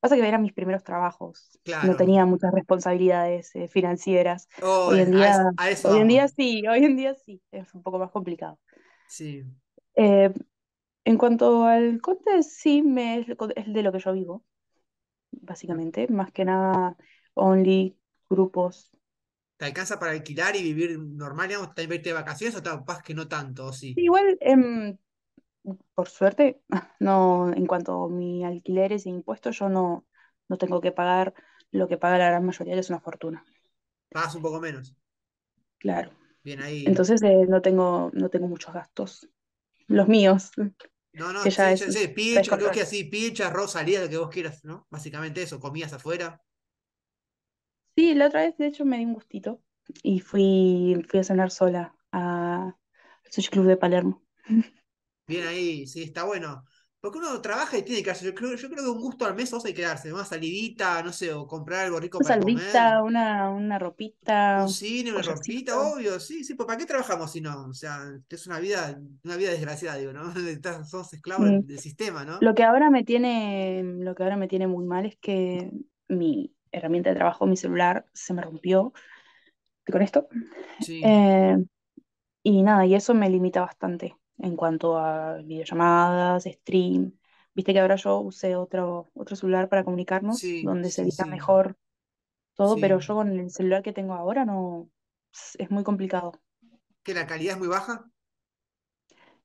[SPEAKER 2] pasa que eran mis primeros trabajos, no
[SPEAKER 1] claro.
[SPEAKER 2] tenía muchas responsabilidades eh, financieras.
[SPEAKER 1] Oh,
[SPEAKER 2] Hoy en día,
[SPEAKER 1] es- a eso
[SPEAKER 2] hoy en día sí, hoy en día sí, es un poco más complicado.
[SPEAKER 1] Sí.
[SPEAKER 2] Eh, en cuanto al conte, sí, me, es de lo que yo vivo, básicamente. Más que nada, only, grupos.
[SPEAKER 1] ¿Te alcanza para alquilar y vivir normal, digamos, irte de vacaciones o capaz que no tanto, o sí?
[SPEAKER 2] Igual, em, por suerte, no, en cuanto a mi alquileres e impuestos, yo no, no tengo que pagar lo que paga la gran mayoría, que es una fortuna.
[SPEAKER 1] Pagas un poco menos.
[SPEAKER 2] Claro.
[SPEAKER 1] Bien ahí.
[SPEAKER 2] Entonces eh, no tengo, no tengo muchos gastos. Los míos,
[SPEAKER 1] No, no,
[SPEAKER 2] que
[SPEAKER 1] sí,
[SPEAKER 2] ya
[SPEAKER 1] yo
[SPEAKER 2] es
[SPEAKER 1] pincho, lo que vos
[SPEAKER 2] descontrol.
[SPEAKER 1] quieras, sí, pincha, arroz, salida, lo que vos quieras, ¿no? Básicamente eso, comías afuera.
[SPEAKER 2] Sí, la otra vez, de hecho, me di un gustito y fui, fui a cenar sola a- al Sushi Club de Palermo.
[SPEAKER 1] Bien ahí, sí, está bueno. Porque uno trabaja y tiene que hacer. Yo creo, yo creo que un gusto al mes vos hay que darse. Una salidita, no sé, o comprar algo rico
[SPEAKER 2] Una
[SPEAKER 1] para comer.
[SPEAKER 2] una, una
[SPEAKER 1] Un
[SPEAKER 2] ropita,
[SPEAKER 1] cine, una ropita, obvio, sí, sí, pues ¿para qué trabajamos si no? O sea, es una vida, una vida desgraciada, digo, ¿no? Estás- Sos esclavo del, del sistema, ¿no?
[SPEAKER 2] Lo que ahora me tiene, lo que ahora me tiene muy mal es que mi herramienta de trabajo, mi celular, se me rompió con esto.
[SPEAKER 1] Sí,
[SPEAKER 2] Eh, y nada, y eso me limita bastante en cuanto a videollamadas, stream. Viste que ahora yo usé otro, otro celular para comunicarnos,
[SPEAKER 1] sí,
[SPEAKER 2] donde se
[SPEAKER 1] sí,
[SPEAKER 2] mejor todo, pero
[SPEAKER 1] sí.
[SPEAKER 2] yo con el celular que tengo ahora no, es muy complicado.
[SPEAKER 1] ¿Que la calidad es muy baja?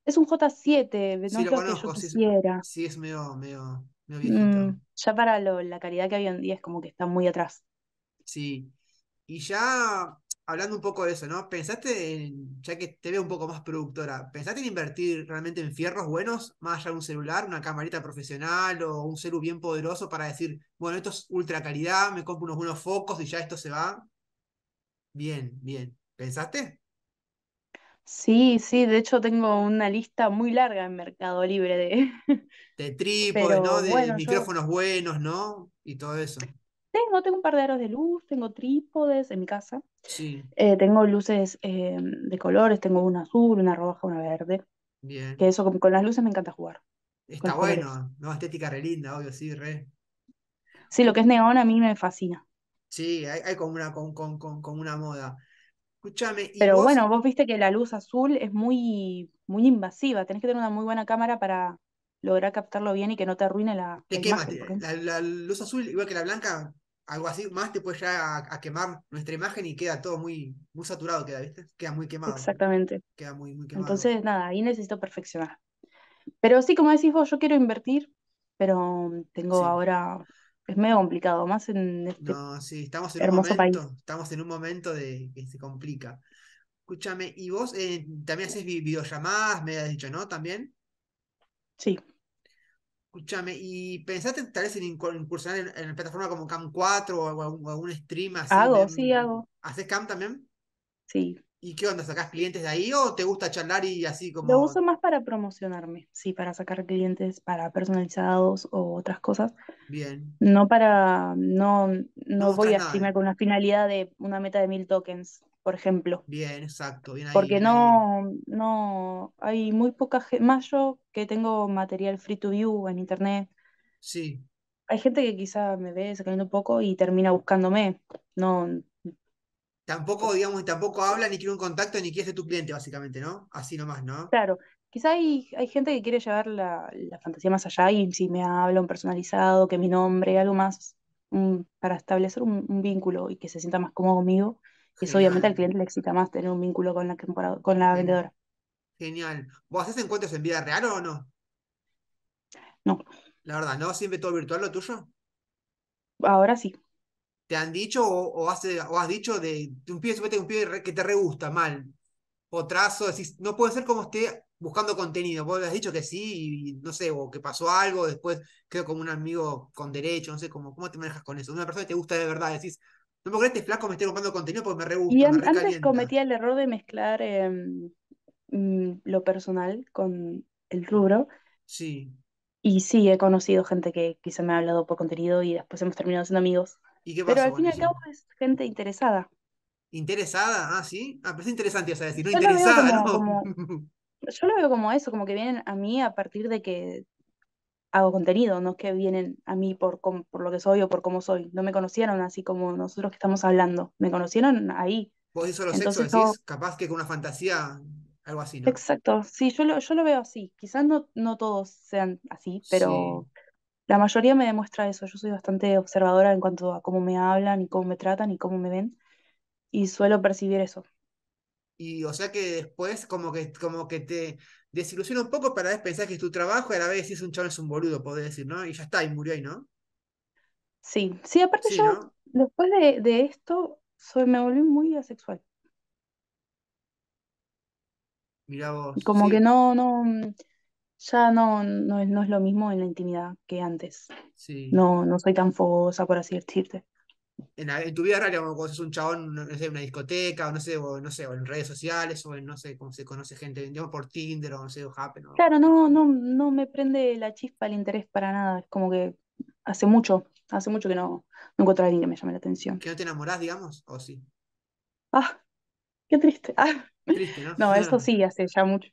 [SPEAKER 2] Es un j siete no
[SPEAKER 1] Sí,
[SPEAKER 2] es
[SPEAKER 1] lo
[SPEAKER 2] lo que yo
[SPEAKER 1] conozco, sí, es,
[SPEAKER 2] quisiera.
[SPEAKER 1] sí, es medio, medio, medio viejito.
[SPEAKER 2] Mm, ya para lo- la calidad que hay hoy en día es como que está muy atrás.
[SPEAKER 1] Sí. Y ya hablando un poco de eso, ¿no? ¿Pensaste en, ya que te veo un poco más productora, ¿pensaste en invertir realmente en fierros buenos, más allá de un celular, una camarita profesional o un celu bien poderoso para decir, bueno, esto es ultra calidad, me compro unos buenos focos y ya esto se va? Bien, bien. ¿Pensaste?
[SPEAKER 2] Sí, sí, de hecho tengo una lista muy larga en Mercado Libre de...
[SPEAKER 1] De trípodes, ¿no? De
[SPEAKER 2] bueno, yo
[SPEAKER 1] micrófonos buenos, ¿no? Y todo eso.
[SPEAKER 2] Tengo, tengo un par de aros de luz, tengo trípodes en mi casa,
[SPEAKER 1] Sí,
[SPEAKER 2] eh, tengo luces eh, de colores, tengo una azul, una roja, una verde, que
[SPEAKER 1] bien.
[SPEAKER 2] eso con, con las luces me encanta jugar, con
[SPEAKER 1] Está
[SPEAKER 2] colores.
[SPEAKER 1] bueno, ¿no? Estética re linda, obvio, sí, re.
[SPEAKER 2] Sí, lo que es neón a mí me fascina.
[SPEAKER 1] Sí, hay, hay como una, con, con, con, una moda. Escúchame, ¿y
[SPEAKER 2] Pero
[SPEAKER 1] vos
[SPEAKER 2] bueno, vos viste que la luz azul es muy, muy invasiva, tenés que tener una muy buena cámara para lograr captarlo bien y que no te arruine la,
[SPEAKER 1] te
[SPEAKER 2] la
[SPEAKER 1] quema?
[SPEAKER 2] imagen,
[SPEAKER 1] la, la luz azul, igual que la blanca, algo así, más te puede llegar a, a quemar nuestra imagen y queda todo muy, muy saturado, queda, ¿viste? Queda muy quemado,
[SPEAKER 2] exactamente.
[SPEAKER 1] queda muy, muy quemado.
[SPEAKER 2] Entonces, nada, ahí necesito perfeccionar. Pero sí, como decís vos, yo quiero invertir, pero tengo
[SPEAKER 1] Sí.
[SPEAKER 2] ahora, es medio complicado, más en este
[SPEAKER 1] No, sí, estamos en un
[SPEAKER 2] país.
[SPEAKER 1] momento, estamos en un momento de que se complica. Escúchame, ¿y vos eh, también haces vi- videollamadas? Me has dicho, ¿no? También.
[SPEAKER 2] Sí,
[SPEAKER 1] Escúchame, ¿y pensaste tal vez en incu- incursionar en, en plataforma como Cam 4 o algún, o algún stream así?
[SPEAKER 2] hago, sí, hago,
[SPEAKER 1] ¿Haces Cam también?
[SPEAKER 2] sí.
[SPEAKER 1] ¿Y qué onda? ¿Sacás clientes de ahí o te gusta charlar y así
[SPEAKER 2] Lo
[SPEAKER 1] como
[SPEAKER 2] uso más para promocionarme, sí, para sacar clientes, para personalizados o otras cosas.
[SPEAKER 1] bien?
[SPEAKER 2] No para, no,
[SPEAKER 1] No
[SPEAKER 2] no voy a
[SPEAKER 1] nada.
[SPEAKER 2] streamear con una finalidad de una meta de mil tokens, por ejemplo.
[SPEAKER 1] Bien, exacto, bien ahí,
[SPEAKER 2] Porque
[SPEAKER 1] bien ahí.
[SPEAKER 2] no, no, hay muy poca gente, más yo que tengo material free to view en internet.
[SPEAKER 1] Sí.
[SPEAKER 2] Hay gente que quizá me ve sacando un poco y termina buscándome. No,
[SPEAKER 1] Tampoco, digamos, tampoco habla ni quiere un contacto ni quiere ser tu cliente, básicamente, ¿no? Así nomás, ¿no?
[SPEAKER 2] claro, quizá hay, hay gente que quiere llevar la, la fantasía más allá y si me habla un personalizado, que mi nombre, algo más para establecer un, un vínculo y que se sienta más cómodo conmigo. Y eso obviamente al cliente le excita más tener un vínculo con la, con la vendedora.
[SPEAKER 1] Genial. ¿Vos haces encuentros en vida real o no?
[SPEAKER 2] No,
[SPEAKER 1] La verdad, ¿no? ¿Siempre todo virtual lo tuyo?
[SPEAKER 2] ahora sí.
[SPEAKER 1] ¿Te han dicho o, o has, o has dicho de, de un pibe, un pibe que te re gusta, mal? O trazo, decís, no puede ser como esté buscando contenido. Vos le has dicho que sí y no sé, o que pasó algo, después quedó como un amigo con derecho, no sé, cómo, cómo te manejas con eso. Una persona que te gusta de verdad, decís, no creer este flaco me esté comprando contenido porque me re
[SPEAKER 2] Y
[SPEAKER 1] me
[SPEAKER 2] antes cometía el error de mezclar em, mm, lo personal con el rubro.
[SPEAKER 1] Sí.
[SPEAKER 2] Y sí, he conocido gente que quizá me ha hablado por contenido y después hemos terminado siendo amigos.
[SPEAKER 1] ¿Y qué
[SPEAKER 2] Pero al fin y al cabo es gente interesada.
[SPEAKER 1] ¿Interesada? Ah, sí. Ah, pero es interesante, o sea, decir, no
[SPEAKER 2] Yo lo veo
[SPEAKER 1] interesada,
[SPEAKER 2] como,
[SPEAKER 1] ¿no?
[SPEAKER 2] como, yo lo veo como eso, como que vienen a mí a partir de que hago contenido, no es que vienen a mí por, por lo que soy o por cómo soy. No me conocieron así como nosotros que estamos hablando. Me conocieron ahí.
[SPEAKER 1] Vos solo sexo,
[SPEAKER 2] Entonces
[SPEAKER 1] decís, capaz que con una fantasía, algo así, ¿no?
[SPEAKER 2] exacto, sí, yo lo, yo lo veo así. Quizás no, no todos sean así,
[SPEAKER 1] Sí.
[SPEAKER 2] pero la mayoría me demuestra eso. Yo soy bastante observadora en cuanto a cómo me hablan y cómo me tratan y cómo me ven. Y suelo percibir eso.
[SPEAKER 1] Y o sea que después como que, como que te desilusiona un poco para veces pensar que es tu trabajo y a la vez decís un chaval es un boludo, podés decir, ¿no? Y ya está, y murió ahí, ¿no?
[SPEAKER 2] Sí, sí, aparte
[SPEAKER 1] Sí,
[SPEAKER 2] yo
[SPEAKER 1] ¿no?
[SPEAKER 2] después de, de esto soy, me volví muy asexual.
[SPEAKER 1] Mirá vos,
[SPEAKER 2] Como que no, no, ya no, no es, no es lo mismo en la intimidad que antes.
[SPEAKER 1] sí.
[SPEAKER 2] No, no soy tan fogosa, por así decirte.
[SPEAKER 1] En, la- en tu vida real, como cuando sos un chabón, no, no sé, en una discoteca, o no sé, o, no sé, o en redes sociales, o en, no sé, cómo se conoce gente, digamos por Tinder, o no sé, o Happen, o...
[SPEAKER 2] Claro, no, no, no me prende la chispa, el interés para nada. Es como que hace mucho, hace mucho que no, no encuentro a alguien que me llame la atención.
[SPEAKER 1] que no te enamorás, digamos, o sí.
[SPEAKER 2] Ah, qué triste. Ah,
[SPEAKER 1] Triste, ¿no?
[SPEAKER 2] no, eso sí, hace ya mucho.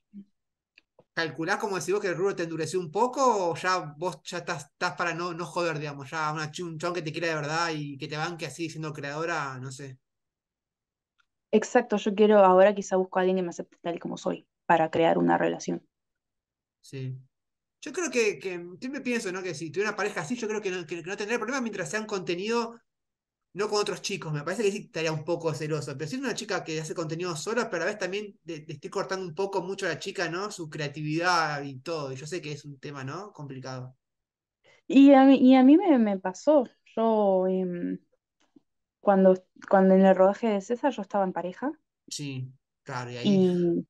[SPEAKER 1] ¿Calculás como decís vos que el rubro te endureció un poco o ya vos ya estás, estás para no, no joder, digamos, ya una, un chabón que te quiera de verdad y que te banque así siendo creadora, no sé.
[SPEAKER 2] Exacto, yo quiero, ahora quizá busco a alguien que me acepte tal y como soy, para crear una relación.
[SPEAKER 1] Sí. Yo creo que, que siempre pienso, ¿no? Que si tuviera una pareja así, yo creo que no, que, que no tendría problema mientras sea un contenido no con otros chicos. Me parece que sí estaría un poco celoso. Pero si es una chica que hace contenido sola, pero a la vez también le, estoy cortando un poco mucho a la chica, ¿no? Su creatividad y todo. Y yo sé que es un tema, ¿no? Complicado.
[SPEAKER 2] Y a mí, y a mí me, me pasó, yo em, cuando, cuando en el rodaje de César yo estaba en pareja
[SPEAKER 1] Sí, claro, y ahí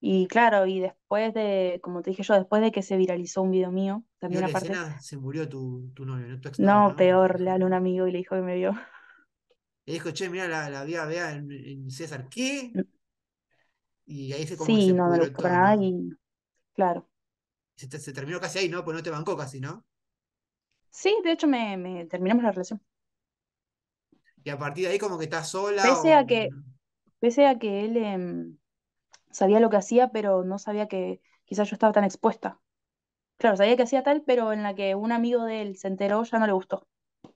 [SPEAKER 2] y, y claro, y después de, como te dije yo, después de que se viralizó un video mío, también aparte,
[SPEAKER 1] escena, se murió tu, tu novio, ¿no? Tu
[SPEAKER 2] no, peor, le habló un amigo y le dijo que me vio.
[SPEAKER 1] Le dijo, che, mira la, la vía, vea en, en César, ¿qué? Y ahí se como que
[SPEAKER 2] Sí,
[SPEAKER 1] se
[SPEAKER 2] no, para
[SPEAKER 1] todo,
[SPEAKER 2] nada y claro.
[SPEAKER 1] Se, te- se terminó casi ahí, ¿no? Pues no te bancó casi, ¿no?
[SPEAKER 2] Sí, de hecho me, me terminamos la relación.
[SPEAKER 1] Y a partir de ahí como que estás sola
[SPEAKER 2] Pese
[SPEAKER 1] o...
[SPEAKER 2] a que, pese a que él em, sabía lo que hacía, pero no sabía que quizás yo estaba tan expuesta. Claro, sabía que hacía tal, pero en la que un amigo de él se enteró ya no le gustó.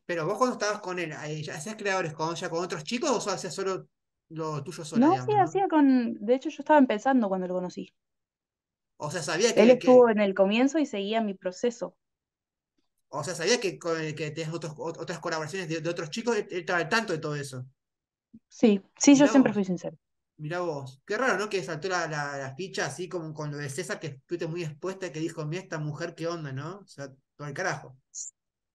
[SPEAKER 1] Pero vos cuando estabas con él, eh, ¿ya hacías creadores con, ya con otros chicos o solo hacías solo lo tuyo sola,
[SPEAKER 2] No, sí, hacía con... De hecho, yo estaba empezando cuando lo conocí.
[SPEAKER 1] O sea, sabía
[SPEAKER 2] Él
[SPEAKER 1] que,
[SPEAKER 2] estuvo
[SPEAKER 1] que
[SPEAKER 2] en el comienzo y seguía mi proceso.
[SPEAKER 1] o sea, sabía que, que tenías otros, ot- otras colaboraciones de, de otros chicos, él, él estaba al tanto de todo eso.
[SPEAKER 2] Sí, sí, yo siempre fui
[SPEAKER 1] vos,
[SPEAKER 2] sincera.
[SPEAKER 1] Mirá vos. Qué raro, ¿no? Que saltó la, la, la ficha así como con lo de César, que estuviste muy expuesta, que dijo, mira esta mujer, ¿qué onda, no? O sea, por el carajo.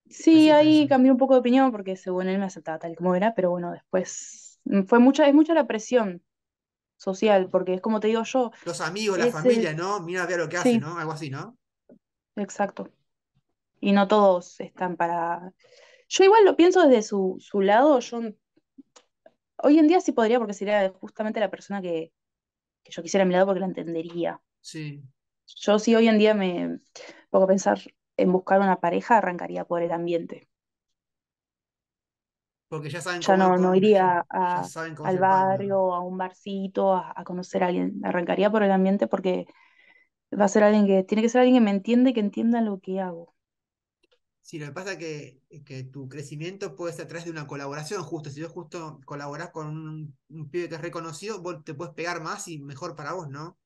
[SPEAKER 2] Sí,
[SPEAKER 1] Así
[SPEAKER 2] ahí cambié un poco de opinión porque según él me aceptaba tal como era, pero bueno, después fue mucha, es mucha la presión social, porque es como te digo yo,
[SPEAKER 1] Los amigos, la
[SPEAKER 2] ese,
[SPEAKER 1] familia, ¿no? Mira, vea lo que hace,
[SPEAKER 2] sí,
[SPEAKER 1] ¿no? Algo así, ¿no?
[SPEAKER 2] exacto. Y no todos están para... Yo igual lo pienso desde su, su lado, yo hoy en día sí podría porque sería justamente la persona que, que yo quisiera a mi lado porque la entendería.
[SPEAKER 1] Sí.
[SPEAKER 2] Yo sí hoy en día me pongo a pensar en buscar una pareja, arrancaría por el ambiente.
[SPEAKER 1] Porque ya saben
[SPEAKER 2] Ya
[SPEAKER 1] cómo,
[SPEAKER 2] no, no iría a, al barrio, a un barcito, a, a conocer a alguien. Arrancaría por el ambiente porque va a ser alguien que, tiene que ser alguien que me entiende, que entienda lo que hago.
[SPEAKER 1] Sí, lo que pasa es que, que tu crecimiento puede ser a través de una colaboración, justo. Si vos justo colaborás con un, un pibe que es reconocido, vos te puedes pegar más y mejor para vos, ¿no?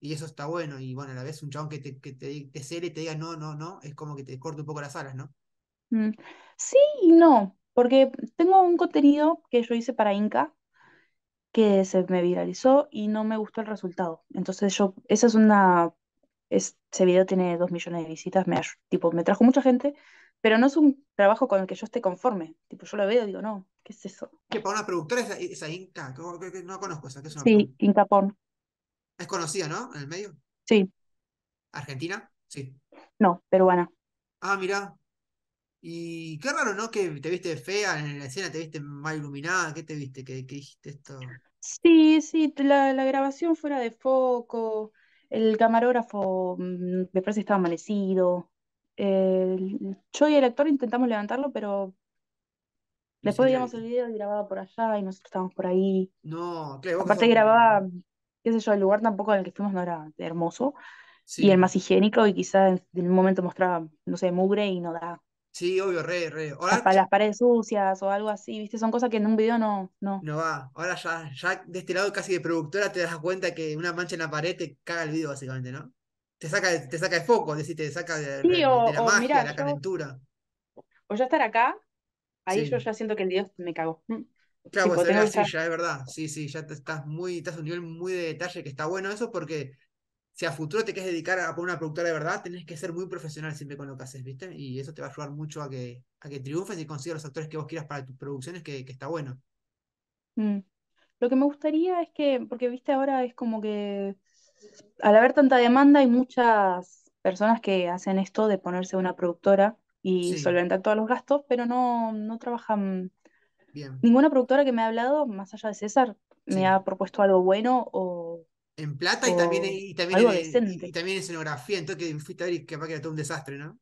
[SPEAKER 1] Y eso está bueno. Y bueno, a la vez un chabón que te, que te, te cele y te diga no, no, no, es como que te corta un poco las alas, ¿no?
[SPEAKER 2] Mm, Sí y no, porque tengo un contenido que yo hice para Inca que se me viralizó y no me gustó el resultado. Entonces yo, esa es una, es- ese video tiene dos millones de visitas, me, tipo, me trajo mucha gente, pero no es un trabajo con el que yo esté conforme. Tipo, yo lo veo y digo, no, ¿qué es eso?
[SPEAKER 1] Que para una productora esa, esa Inca, que- que- que no conozco esa, que es una
[SPEAKER 2] Sí, Incapón,
[SPEAKER 1] Es conocida, ¿no? En el medio.
[SPEAKER 2] sí,
[SPEAKER 1] Argentina, sí.
[SPEAKER 2] no, peruana.
[SPEAKER 1] Ah, mirá. Y qué raro, ¿no? Que te viste fea en la escena, te viste mal iluminada, ¿qué te viste? ¿Qué, qué dijiste esto?
[SPEAKER 2] Sí, sí, la, la grabación fuera de foco, el camarógrafo mm, me parece que estaba amanecido. El- yo y el actor intentamos levantarlo, pero después veíamos el video y grababa por allá y nosotros estábamos por ahí.
[SPEAKER 1] No, claro,
[SPEAKER 2] Aparte grababa, qué sé yo, el lugar tampoco en el que fuimos no era hermoso y el más higiénico y quizá en, en un momento mostraba, no sé, mugre y no da.
[SPEAKER 1] Sí, obvio, re, re.
[SPEAKER 2] Las,
[SPEAKER 1] Ahora ya-
[SPEAKER 2] las paredes sucias o algo así, ¿viste? Son cosas que en un video no, no.
[SPEAKER 1] no va. Ahora ya, ya de este lado casi de productora te das cuenta que una mancha en la pared te caga el video, básicamente, ¿no? te saca, de- te saca de foco, es decir, te saca de,
[SPEAKER 2] Sí, o,
[SPEAKER 1] de- de la
[SPEAKER 2] o
[SPEAKER 1] magia, de la
[SPEAKER 2] yo,
[SPEAKER 1] calentura.
[SPEAKER 2] o ya estar acá, ahí yo
[SPEAKER 1] Sí.
[SPEAKER 2] ya siento que el Dios me cagó. Mm.
[SPEAKER 1] Claro, pues ve
[SPEAKER 2] tengo que
[SPEAKER 1] así,
[SPEAKER 2] estar.
[SPEAKER 1] ya es verdad. Sí, sí, ya te estás muy, estás a un nivel muy de detalle que está bueno eso porque si a futuro te quieres dedicar a poner una productora de verdad, tenés que ser muy profesional siempre con lo que haces, ¿viste? Y eso te va a ayudar mucho a que, a que triunfes y consigas los actores que vos quieras para tus producciones, que, que está bueno.
[SPEAKER 2] Mm. Lo que me gustaría es que, porque viste ahora es como que al haber tanta demanda hay muchas personas que hacen esto de ponerse una productora y
[SPEAKER 1] Sí,
[SPEAKER 2] solventar todos los gastos, pero no, no trabajan.
[SPEAKER 1] bien,
[SPEAKER 2] Ninguna productora que me ha hablado, más allá de César, me ha propuesto algo bueno o,
[SPEAKER 1] En plata y también, y también, en, y, también en escenografía, entonces que fuiste a ver y capaz que era todo un desastre, ¿no?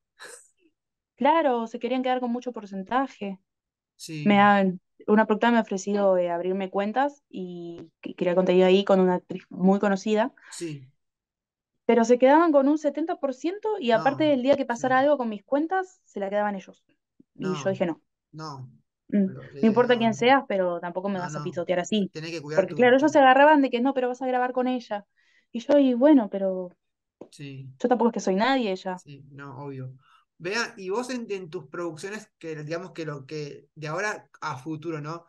[SPEAKER 2] Claro, se querían quedar con mucho porcentaje. Me
[SPEAKER 1] Sí,
[SPEAKER 2] han, una productora me ha ofrecido eh, abrirme cuentas y crear contenido ahí con una actriz muy conocida,
[SPEAKER 1] sí,
[SPEAKER 2] pero se quedaban con un 70% y aparte
[SPEAKER 1] no,
[SPEAKER 2] el día que pasara algo con mis cuentas, se la quedaban ellos. Y yo dije no.
[SPEAKER 1] no, pero,
[SPEAKER 2] No
[SPEAKER 1] eh,
[SPEAKER 2] importa quién
[SPEAKER 1] no,
[SPEAKER 2] seas, pero tampoco me
[SPEAKER 1] no,
[SPEAKER 2] vas a pisotear así.
[SPEAKER 1] tenés que cuidar
[SPEAKER 2] Porque
[SPEAKER 1] tu,
[SPEAKER 2] claro, ellos se agarraban de que no, pero vas a grabar con ella. Y yo, y bueno, pero
[SPEAKER 1] sí.
[SPEAKER 2] yo tampoco es que soy nadie ella.
[SPEAKER 1] Sí, no, obvio. Vea, y vos en, en tus producciones, que digamos que lo que de ahora a futuro, ¿no?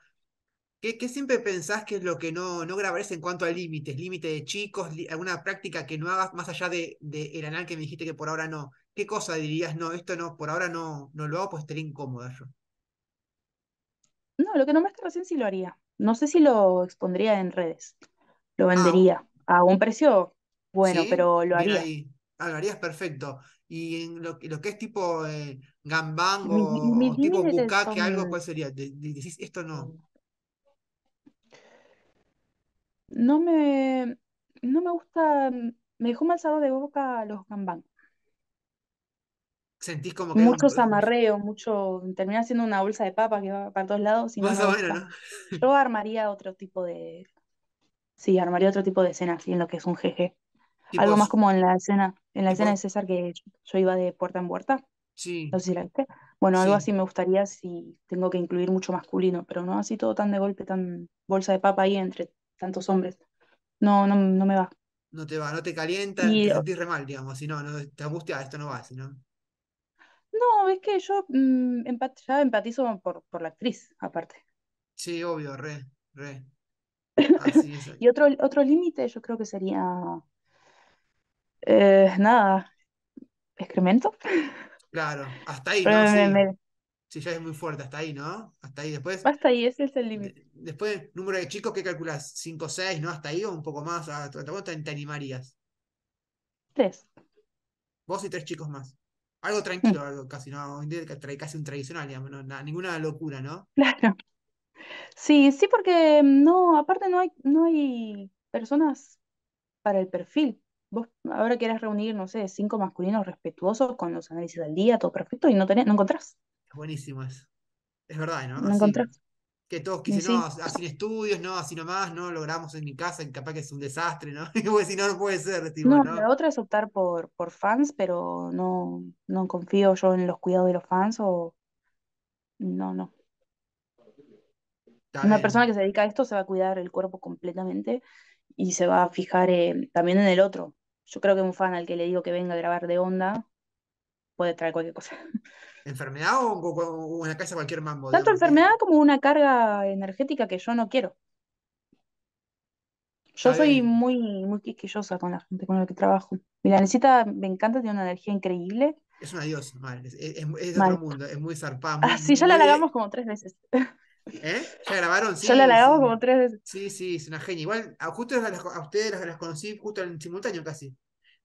[SPEAKER 1] ¿Qué, qué siempre pensás que es lo que no, no grabarás en cuanto a límites? Límite de chicos, li- alguna práctica que no hagas más allá de, de el anal que me dijiste que por ahora no. ¿Qué cosa dirías? No, esto no, por ahora no, no lo hago, pues estaría incómoda yo.
[SPEAKER 2] No, lo que nombraste recién sí lo haría. No sé si lo expondría en redes. Lo
[SPEAKER 1] Ah,
[SPEAKER 2] vendería a un precio bueno,
[SPEAKER 1] sí,
[SPEAKER 2] pero lo haría.
[SPEAKER 1] ahí. Ah, lo harías perfecto. Y en lo, que- lo que es tipo eh,
[SPEAKER 2] li-
[SPEAKER 1] o, tipo bukkake, algo. ¿cuál sería? De- de- decís, esto no.
[SPEAKER 2] No me, no me gusta... Me dejó mal sabor de boca los gangbang.
[SPEAKER 1] Sentís como que
[SPEAKER 2] Muchos amarreos, mucho... Termina siendo una bolsa de papa que va para todos lados y no.
[SPEAKER 1] ¿no?
[SPEAKER 2] Yo armaría otro tipo de... Sí, armaría otro tipo de escena, así en lo que es un.
[SPEAKER 1] Tipo,
[SPEAKER 2] Algo más como en la escena, en la escena de César que yo iba de puerta en puerta.
[SPEAKER 1] sí,
[SPEAKER 2] No sé si la viste. Bueno, algo
[SPEAKER 1] sí,
[SPEAKER 2] así me gustaría si tengo que incluir mucho masculino, pero no así todo tan de golpe, tan bolsa de papa ahí entre tantos hombres. No, no, no me va.
[SPEAKER 1] no te va, no te calienta, te sentís re mal, digamos, si no, no te angustia, esto no va, si no.
[SPEAKER 2] No, es que yo mm, empat- ya empatizo por, por la actriz, aparte.
[SPEAKER 1] Sí, obvio, re, re. Así es.
[SPEAKER 2] Y otro, otro límite yo creo que sería, eh, nada, excremento.
[SPEAKER 1] Claro, hasta ahí, ¿no? Sí,
[SPEAKER 2] me-
[SPEAKER 1] sí, ya es muy fuerte, hasta ahí, ¿no? Hasta ahí. Después,
[SPEAKER 2] basta ahí, ese es el límite.
[SPEAKER 1] de- después, número de chicos, ¿qué calculas? ¿Cinco, seis, no? ¿Hasta ahí o un poco más? ¿Hasta cuánto te, te animarías?
[SPEAKER 2] Tres.
[SPEAKER 1] Vos y tres chicos más. Algo
[SPEAKER 2] Mm,
[SPEAKER 1] tranquilo, algo casi, ¿no? Casi un tradicional, digamos, no, nada, ninguna locura, ¿no?
[SPEAKER 2] claro. Sí, sí, porque mm, no, aparte no hay, no hay personas para el perfil. Vos ahora querés reunir, no sé, cinco masculinos respetuosos con los análisis del día, todo perfecto, y no tenés, no encontrás,
[SPEAKER 1] Es buenísimo eso. Es verdad, ¿no?
[SPEAKER 2] no
[SPEAKER 1] Así.
[SPEAKER 2] encontrás.
[SPEAKER 1] Que todos
[SPEAKER 2] Y
[SPEAKER 1] quisieron, no,
[SPEAKER 2] sí.
[SPEAKER 1] así en estudios, no, así nomás, no, logramos en mi casa, capaz que es un desastre, ¿no? Vos decís, no, no puede ser, tipo,
[SPEAKER 2] No,
[SPEAKER 1] ¿no?
[SPEAKER 2] la otra es optar por, por fans, pero no, no confío yo en los cuidados de los fans o no, no.
[SPEAKER 1] Está
[SPEAKER 2] Una persona que se dedica a esto se va a cuidar el cuerpo completamente y se va a fijar eh, también en el otro. Yo creo que un fan al que le digo que venga a grabar de onda puede traer cualquier cosa.
[SPEAKER 1] ¿Enfermedad o, o- la casa cualquier mambo,
[SPEAKER 2] Tanto enfermedad como una carga energética que yo no quiero. Yo soy
[SPEAKER 1] bien.
[SPEAKER 2] muy, muy quisquillosa con la gente con la que trabajo. Milanesita me encanta, tiene una energía increíble.
[SPEAKER 1] Es una diosa, mal. Es, es- otro mundo, es muy zarpada, muy,
[SPEAKER 2] Ah, sí, ya la
[SPEAKER 1] muy
[SPEAKER 2] halagamos
[SPEAKER 1] de.
[SPEAKER 2] como tres veces.
[SPEAKER 1] ¿Eh? ¿Ya grabaron?
[SPEAKER 2] Ya la
[SPEAKER 1] Sí,
[SPEAKER 2] halagamos
[SPEAKER 1] sí.
[SPEAKER 2] como tres veces.
[SPEAKER 1] Sí, sí, es una genia. Igual a, justo las- a ustedes las, las conocí justo en simultáneo casi.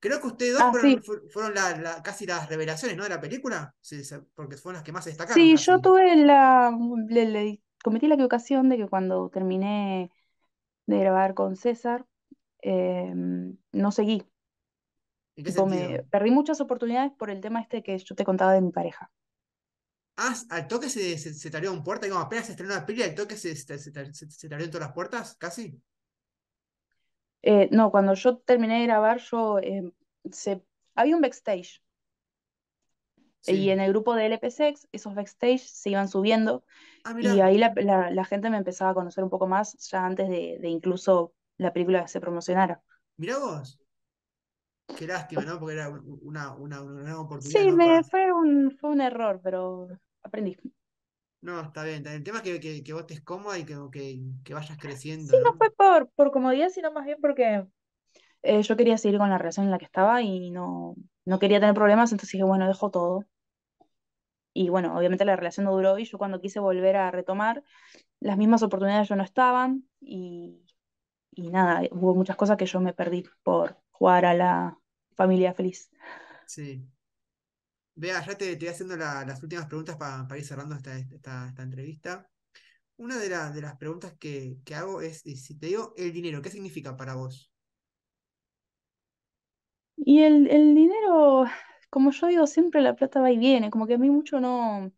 [SPEAKER 1] Creo que ustedes dos
[SPEAKER 2] Ah,
[SPEAKER 1] fueron,
[SPEAKER 2] sí.
[SPEAKER 1] fu- fueron la- la- casi las revelaciones, ¿no? De la película. Sí, porque fueron las que más destacaron
[SPEAKER 2] Sí, yo tuve la, le, le- cometí la equivocación de que cuando terminé de grabar con César, eh, no seguí.
[SPEAKER 1] ¿En qué
[SPEAKER 2] Tipo, me
[SPEAKER 1] sentido?
[SPEAKER 2] perdí muchas oportunidades por el tema este que yo te contaba de mi pareja.
[SPEAKER 1] Ah, al toque se, se, se te abrieron puertas, digamos, apenas se estrenó la peli, al toque se, se, se, abrieron todas las puertas, casi.
[SPEAKER 2] Eh, no, cuando yo terminé de grabar, yo eh, se, había un backstage y en el grupo de LP6 esos backstage se iban subiendo
[SPEAKER 1] Ah,
[SPEAKER 2] y ahí la, la- la gente me empezaba a conocer un poco más ya antes de, de incluso la película se promocionara.
[SPEAKER 1] mirá vos. Qué lástima, ¿no? Porque era un- una, una, una oportunidad,
[SPEAKER 2] Sí,
[SPEAKER 1] ¿no?
[SPEAKER 2] me
[SPEAKER 1] Para...
[SPEAKER 2] fue un, fue un error, pero aprendí.
[SPEAKER 1] No, está bien, está bien. El tema es que, que, que vos estés cómoda y que, que, que vayas
[SPEAKER 2] Sí,
[SPEAKER 1] creciendo,
[SPEAKER 2] no
[SPEAKER 1] ¿no?
[SPEAKER 2] fue por, por comodidad, sino más bien porque eh, yo quería seguir con la relación en la que estaba y no, no quería tener problemas, entonces dije, bueno, dejo todo. Y bueno, obviamente la relación no duró y yo cuando quise volver a retomar, las mismas oportunidades ya no estaban y, y nada, hubo muchas cosas que yo me perdí por jugar a la familia feliz.
[SPEAKER 1] Sí. Vea, ya te, te voy haciendo la- las últimas preguntas pa- para ir cerrando esta, esta, esta entrevista. Una de, la- de las preguntas que, que hago es, si te digo el dinero, ¿qué significa para vos?
[SPEAKER 2] Y el, el dinero, como yo digo, siempre la plata va y viene, como que a mí mucho no...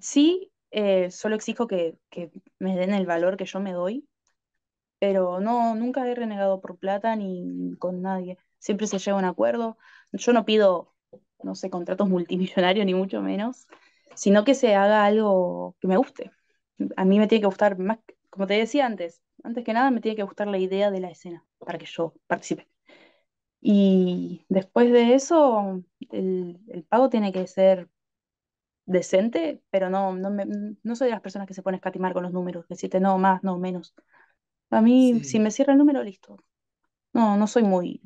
[SPEAKER 2] Sí, eh, solo exijo que, que me den el valor que yo me doy, pero no, nunca he renegado por plata ni con nadie. Siempre se llega a un acuerdo. Yo no pido, no sé, contratos multimillonarios ni mucho menos, sino que se haga algo que me guste. A mí me tiene que gustar más, como te decía antes, antes que nada me tiene que gustar la idea de la escena para que yo participe. Y después de eso, el, el pago tiene que ser decente, pero no, no, me- no soy de las personas que se pone a escatimar con los números, decirte no, más, no, menos. A mí, si
[SPEAKER 1] Sí,
[SPEAKER 2] me cierra el número, listo. No, no soy muy,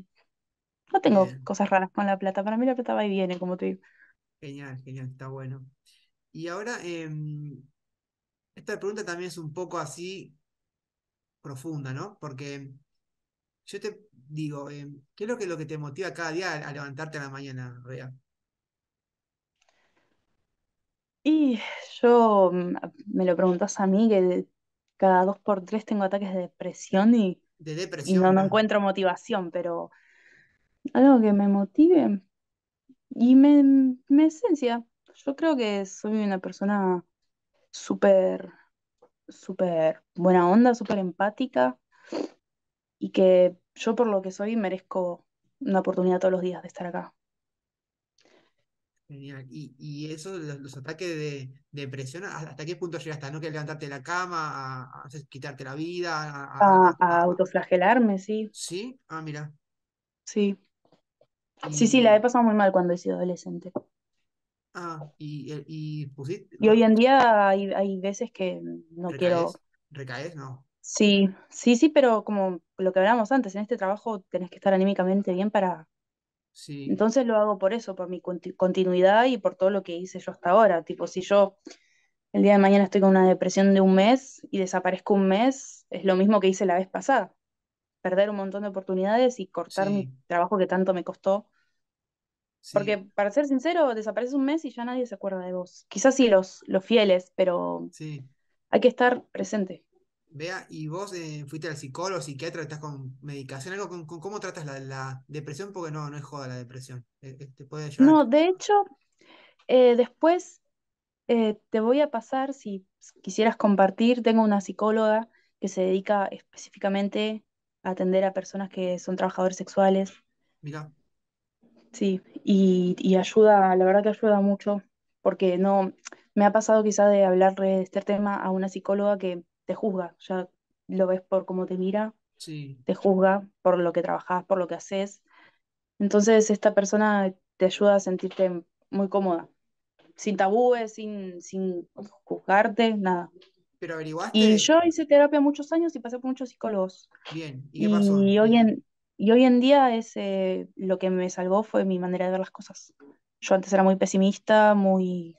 [SPEAKER 2] no tengo
[SPEAKER 1] bien,
[SPEAKER 2] cosas raras con la plata. Para mí la plata va y viene, como te digo.
[SPEAKER 1] genial, genial, está bueno. Y ahora, em, esta pregunta también es un poco así profunda, ¿no? Porque yo te digo, em, ¿qué es lo que, lo que te motiva cada día a, a levantarte a la mañana, Rea?
[SPEAKER 2] Y yo, mm, me lo preguntas a mí, que cada dos por tres tengo ataques de depresión y,
[SPEAKER 1] De
[SPEAKER 2] y no,
[SPEAKER 1] depresión,
[SPEAKER 2] no
[SPEAKER 1] mirá.
[SPEAKER 2] encuentro motivación, pero algo que me motive y me, me esencia. Yo creo que soy una persona súper, súper buena onda, súper empática y que yo por lo que soy merezco una oportunidad todos los días de estar acá.
[SPEAKER 1] Genial. Y, y eso, los, los ataques de, de depresión, ¿a- ¿hasta qué punto llegaste? ¿A no querer levantarte de la cama? ¿A, quitarte la vida? A- a-
[SPEAKER 2] autoflagelarme, sí,
[SPEAKER 1] ¿Sí? Ah, mira.
[SPEAKER 2] sí. Sí, sí, la he pasado muy mal cuando he sido adolescente.
[SPEAKER 1] ah, y, y, y pusiste,
[SPEAKER 2] Y hoy en día hay, hay veces que no quiero.
[SPEAKER 1] ¿Recaes? No.
[SPEAKER 2] Sí, sí, sí, pero como lo que hablábamos antes, en este trabajo tenés que estar anímicamente bien para...
[SPEAKER 1] Sí,
[SPEAKER 2] Entonces lo hago por eso, por mi conti- continuidad y por todo lo que hice yo hasta ahora. Tipo, si yo el día de mañana estoy con una depresión de un mes y desaparezco un mes, es lo mismo que hice la vez pasada. Perder un montón de oportunidades y cortar mi trabajo que tanto me costó. Porque para ser sincero, desapareces un mes y ya nadie se acuerda de vos. Quizás sí los, los fieles, pero
[SPEAKER 1] sí.
[SPEAKER 2] hay que estar presente.
[SPEAKER 1] Vea, ¿y vos eh, fuiste al psicólogo, psiquiatra, estás con medicación, algo con, con- cómo tratas la, la depresión? Porque no, no es joda la depresión. Eh, te puede llevar
[SPEAKER 2] No, de hecho, eh, después eh, te voy a pasar, si quisieras compartir, tengo una psicóloga que se dedica específicamente a atender a personas que son trabajadores sexuales,
[SPEAKER 1] Mirá,
[SPEAKER 2] sí, y, y ayuda, la verdad que ayuda mucho, porque no, me ha pasado quizá de hablarle de este tema a una psicóloga que te juzga, ya lo ves por cómo te mira,
[SPEAKER 1] sí,
[SPEAKER 2] te juzga por lo que trabajas, por lo que haces, entonces esta persona te ayuda a sentirte muy cómoda. sin tabúes, sin, sin juzgarte, nada.
[SPEAKER 1] Pero
[SPEAKER 2] Y
[SPEAKER 1] averiguaste
[SPEAKER 2] yo hice terapia muchos años y pasé por muchos psicólogos.
[SPEAKER 1] bien, ¿y qué pasó?
[SPEAKER 2] Y hoy
[SPEAKER 1] Y,
[SPEAKER 2] en, y hoy en día es, eh, lo que me salvó fue mi manera de ver las cosas. Yo antes era muy pesimista, muy...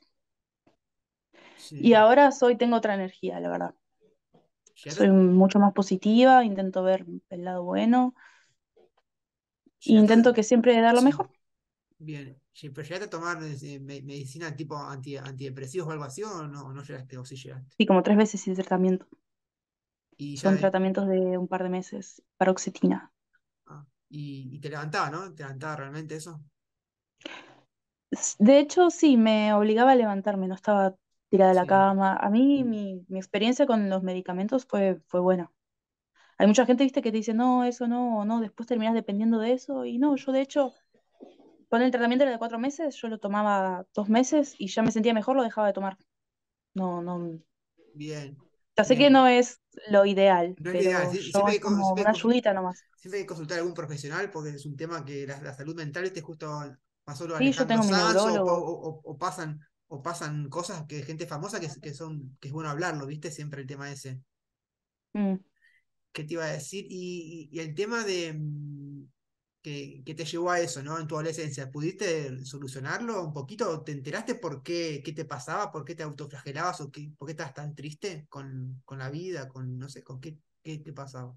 [SPEAKER 2] Y ahora soy, tengo otra energía, la verdad. Soy mucho más positiva, intento ver el lado bueno e
[SPEAKER 1] llegaste,
[SPEAKER 2] intento que siempre dar lo
[SPEAKER 1] sí,
[SPEAKER 2] mejor.
[SPEAKER 1] Bien, pero llegaste a tomar me- medicina tipo anti, antidepresivos o algo así o no, no llegaste o sí llegaste.
[SPEAKER 2] Sí, como tres veces hice tratamiento.
[SPEAKER 1] Y
[SPEAKER 2] Son tratamientos de un par de meses, paroxetina.
[SPEAKER 1] ah, y, y te levantaba, ¿no? ¿Te levantaba realmente eso?
[SPEAKER 2] De hecho, sí, me obligaba a levantarme, no estaba tirada de la cama. A mí mi, mi experiencia con los medicamentos fue, fue buena. Hay mucha gente, viste, que te dice, no, eso no, o no, después terminas dependiendo de eso. Y no, yo de hecho, cuando el tratamiento era de cuatro meses, yo lo tomaba dos meses y ya me sentía mejor, lo dejaba de tomar. No, no,
[SPEAKER 1] bien.
[SPEAKER 2] Ya sé que no es lo ideal,
[SPEAKER 1] No es lo ideal.
[SPEAKER 2] pero
[SPEAKER 1] Sie-
[SPEAKER 2] yo
[SPEAKER 1] Siempre hay,
[SPEAKER 2] como una ayudita nomás.
[SPEAKER 1] siempre hay que consultar a algún profesional porque es un tema que la, la salud mental, este justo pasó lo
[SPEAKER 2] Sí, yo tengo mi
[SPEAKER 1] Sanz
[SPEAKER 2] neurólogo.
[SPEAKER 1] o- o- o pasan, o pasan cosas que gente famosa que, que son, que es bueno hablarlo, ¿viste? Siempre el tema ese.
[SPEAKER 2] Mm.
[SPEAKER 1] ¿Qué te iba a decir? Y, y- y el tema de mm, que, que te llevó a eso, ¿no? En tu adolescencia, ¿pudiste solucionarlo un poquito? ¿Te enteraste por qué, qué te pasaba? ¿Por qué te autoflagelabas? ¿O qué, por qué estabas tan triste con, con la vida? Con, no sé, con qué, qué te pasaba?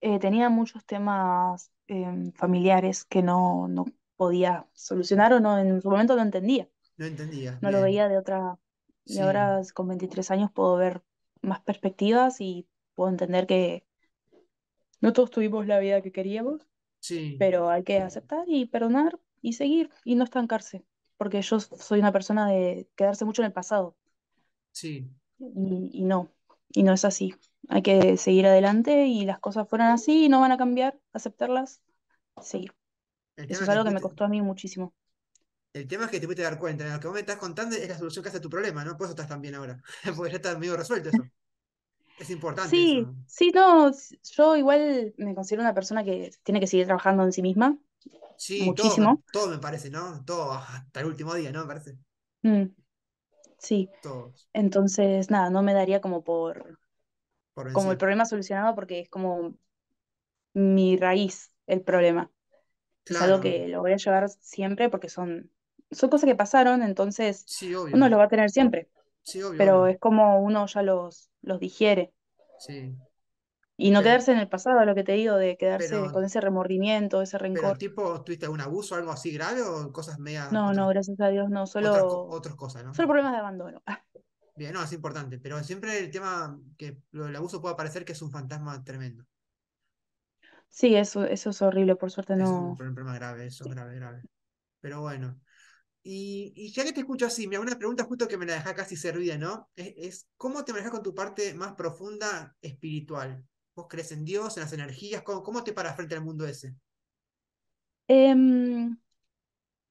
[SPEAKER 2] Eh, tenía muchos temas em, familiares que no, no podía solucionar o no, en su momento no entendía.
[SPEAKER 1] No entendías,
[SPEAKER 2] No lo
[SPEAKER 1] bien.
[SPEAKER 2] veía de otra. Y
[SPEAKER 1] Sí,
[SPEAKER 2] ahora con 23 años puedo ver más perspectivas y puedo entender que no todos tuvimos la vida que queríamos,
[SPEAKER 1] sí,
[SPEAKER 2] pero hay que aceptar y perdonar y seguir y no estancarse. Porque yo soy una persona de quedarse mucho en el pasado.
[SPEAKER 1] sí.
[SPEAKER 2] y, y no, y no es así. Hay que seguir adelante y las cosas fueron así y no van a cambiar, aceptarlas, seguir. Eso
[SPEAKER 1] es que
[SPEAKER 2] algo que me costó a mí muchísimo.
[SPEAKER 1] el tema es que te pudiste dar cuenta. Lo que vos me estás contando es la solución que hace tu problema, ¿no? Por eso estás tan bien ahora. Porque ya está medio resuelto eso. Es importante
[SPEAKER 2] Sí,
[SPEAKER 1] eso.
[SPEAKER 2] sí, no, yo igual me considero una persona que tiene que seguir trabajando en sí misma,
[SPEAKER 1] Sí, todo
[SPEAKER 2] muchísimo.
[SPEAKER 1] todo me parece, ¿no? Todo hasta el último día, ¿no? Me parece.
[SPEAKER 2] Mm, sí,
[SPEAKER 1] Todos.
[SPEAKER 2] entonces nada, no me daría como por
[SPEAKER 1] Por
[SPEAKER 2] como el problema solucionado porque es como mi raíz el problema. Es algo
[SPEAKER 1] Claro.
[SPEAKER 2] que lo voy a llevar siempre porque son, son cosas que pasaron, entonces
[SPEAKER 1] Sí,
[SPEAKER 2] uno lo va a tener siempre.
[SPEAKER 1] Sí, obvio,
[SPEAKER 2] pero
[SPEAKER 1] obvio.
[SPEAKER 2] es como uno ya los, los digiere.
[SPEAKER 1] Sí.
[SPEAKER 2] Y no
[SPEAKER 1] Pero,
[SPEAKER 2] quedarse en el pasado, lo que te digo, de quedarse
[SPEAKER 1] pero,
[SPEAKER 2] con ese remordimiento, ese
[SPEAKER 1] pero
[SPEAKER 2] rencor.
[SPEAKER 1] tipo, ¿tuviste algún abuso algo así grave o cosas medias,
[SPEAKER 2] No, no, gracias a Dios, no, solo,
[SPEAKER 1] otras cosas, ¿no?
[SPEAKER 2] solo problemas de abandono.
[SPEAKER 1] Bien, no, es importante. Pero siempre el tema que lo del abuso puede parecer que es un fantasma tremendo.
[SPEAKER 2] Sí, eso, eso es horrible, por suerte
[SPEAKER 1] Eso es un
[SPEAKER 2] no.
[SPEAKER 1] problema grave, eso es grave, grave. Pero bueno. Y, ya que te escucho así, mira, una pregunta justo que me la deja casi servida, ¿no? Es, ¿cómo te manejas con tu parte más profunda espiritual? ¿Vos crees en Dios, en las energías? ¿Cómo, cómo te paras frente al mundo ese?
[SPEAKER 2] Em,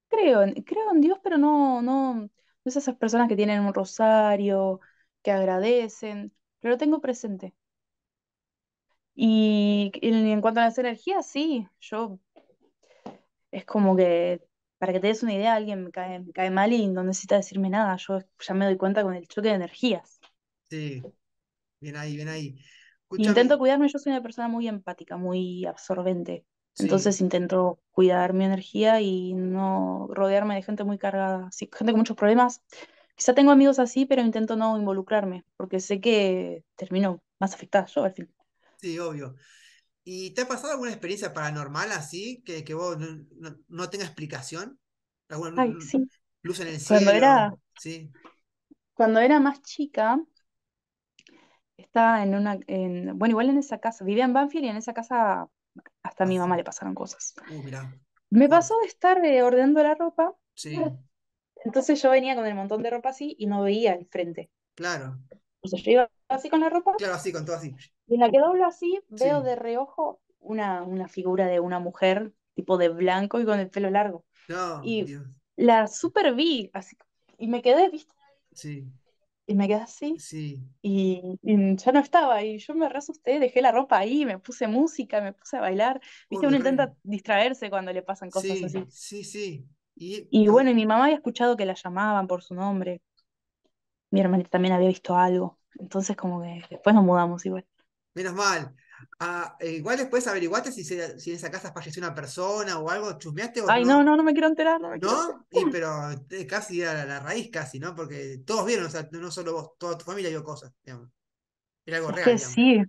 [SPEAKER 2] creo, creo en Dios, pero no, no, es esas personas que tienen un rosario, que agradecen, pero lo tengo presente. Y en cuanto a las energías, sí, yo Es como que, para que te des una idea, alguien me cae, me cae mal y no necesita decirme nada. Yo ya me doy cuenta con el choque de energías.
[SPEAKER 1] Sí, bien ahí, bien ahí.
[SPEAKER 2] Intento cuidarme, yo soy una persona muy empática, muy absorbente.
[SPEAKER 1] sí,
[SPEAKER 2] Entonces intento cuidar mi energía y no rodearme de gente muy cargada. Sí, gente con muchos problemas. Quizá tengo amigos así, pero intento no involucrarme, porque sé que termino más afectada yo al fin.
[SPEAKER 1] sí, obvio. ¿Y te ha pasado alguna experiencia paranormal así, que, que vos no, no- no tenga explicación? ¿Alguna
[SPEAKER 2] Ay, sí.
[SPEAKER 1] luz en el
[SPEAKER 2] Cuando
[SPEAKER 1] cielo?
[SPEAKER 2] era,
[SPEAKER 1] Sí,
[SPEAKER 2] cuando era más chica, estaba en una, en, bueno, igual en esa casa, vivía en Banfield y en esa casa hasta a mi mamá le pasaron cosas.
[SPEAKER 1] Uh, mirá,
[SPEAKER 2] Me pasó de estar eh, ordenando la ropa,
[SPEAKER 1] Sí,
[SPEAKER 2] entonces yo venía con el montón de ropa así y no veía el frente.
[SPEAKER 1] claro.
[SPEAKER 2] Entonces yo iba así con la ropa
[SPEAKER 1] Claro, así, con todo así.
[SPEAKER 2] Y en la que doblo así veo
[SPEAKER 1] Sí.
[SPEAKER 2] de reojo una, una figura de una mujer tipo de blanco y con el pelo largo. Y
[SPEAKER 1] Dios.
[SPEAKER 2] la super vi así y me quedé, ¿viste?
[SPEAKER 1] Sí,
[SPEAKER 2] Y me quedé así
[SPEAKER 1] sí.
[SPEAKER 2] y, y ya no estaba y yo me re asusté, dejé la ropa ahí, me puse música, me puse a bailar. ¿Viste? Uno
[SPEAKER 1] re.
[SPEAKER 2] intenta distraerse cuando le pasan cosas
[SPEAKER 1] Sí,
[SPEAKER 2] así.
[SPEAKER 1] sí, sí. Y
[SPEAKER 2] Y bueno, y mi mamá había escuchado que la llamaban por su nombre. Mi hermanita también había visto algo. Entonces, como que después nos mudamos igual.
[SPEAKER 1] Menos mal. Ah, eh, igual después averiguaste si, se- si en esa casa falleció una persona o algo, ¿chusmeaste o
[SPEAKER 2] Ay, no,
[SPEAKER 1] no?
[SPEAKER 2] no, no me quiero enterar, no me quiero enterar.
[SPEAKER 1] ¿No? Y pero eh, casi era la, la raíz, casi, ¿no? Porque todos vieron, o sea, no solo vos, toda tu familia vio cosas, digamos. Era algo
[SPEAKER 2] Es
[SPEAKER 1] real,
[SPEAKER 2] que
[SPEAKER 1] digamos.
[SPEAKER 2] sí.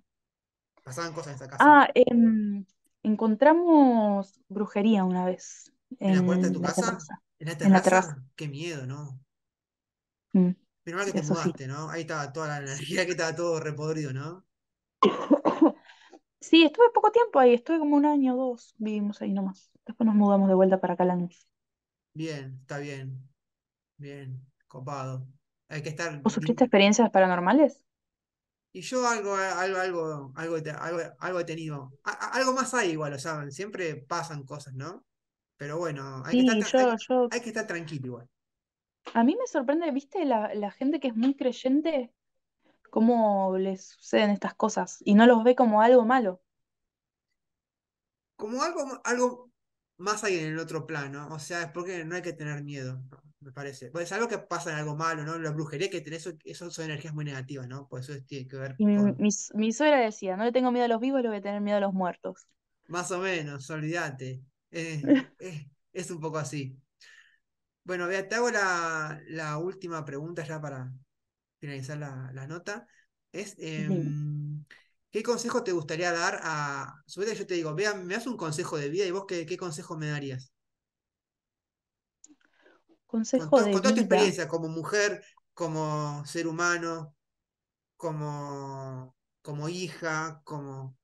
[SPEAKER 1] Pasaban cosas en esa casa.
[SPEAKER 2] Ah, em, encontramos brujería una vez
[SPEAKER 1] ¿En la puerta de tu casa?
[SPEAKER 2] terraza.
[SPEAKER 1] ¿En la
[SPEAKER 2] En la terraza.
[SPEAKER 1] Qué miedo, ¿no?
[SPEAKER 2] Mm,
[SPEAKER 1] Menos mal que te
[SPEAKER 2] eso sí.
[SPEAKER 1] mudaste, ¿no? Ahí estaba toda la energía que estaba todo repodrido, ¿no?
[SPEAKER 2] Sí, estuve poco tiempo ahí, estuve como un año o dos, vivimos ahí nomás. Después nos mudamos de vuelta para Lanús.
[SPEAKER 1] Bien, está bien. Bien, copado. Hay que estar.
[SPEAKER 2] ¿Vos sufriste experiencias paranormales?
[SPEAKER 1] Y yo algo, algo, algo, algo, algo, algo he tenido. A- algo más hay igual, o sea, siempre pasan cosas, ¿no? Pero bueno, hay que estar,
[SPEAKER 2] Sí,
[SPEAKER 1] tra- hay,
[SPEAKER 2] yo, yo,
[SPEAKER 1] hay que estar tranquilo igual.
[SPEAKER 2] a mí me sorprende, ¿viste? La, la gente que es muy creyente cómo les suceden estas cosas y no los ve como algo malo.
[SPEAKER 1] Como algo, algo más ahí en el otro plano, o sea, es porque no hay que tener miedo, me parece. Pues es algo que pasa en algo malo, ¿no? La brujería que tenés, eso, son energías muy negativas, ¿no? Pues eso tiene que ver
[SPEAKER 2] mi, mi, mi suegra decía, no le tengo miedo a los vivos, le voy a tener miedo a los muertos.
[SPEAKER 1] Más o menos, olvídate. Eh, eh, es un poco así. Bueno, te hago la, la última pregunta ya para finalizar la, la nota. Es, em, ¿qué consejo te gustaría dar a... Sobre yo te digo, vea, me das un consejo de vida y vos qué, qué consejo me darías? Con,
[SPEAKER 2] consejo
[SPEAKER 1] to-
[SPEAKER 2] de
[SPEAKER 1] con toda tu experiencia como mujer, como ser humano, como, como hija, como,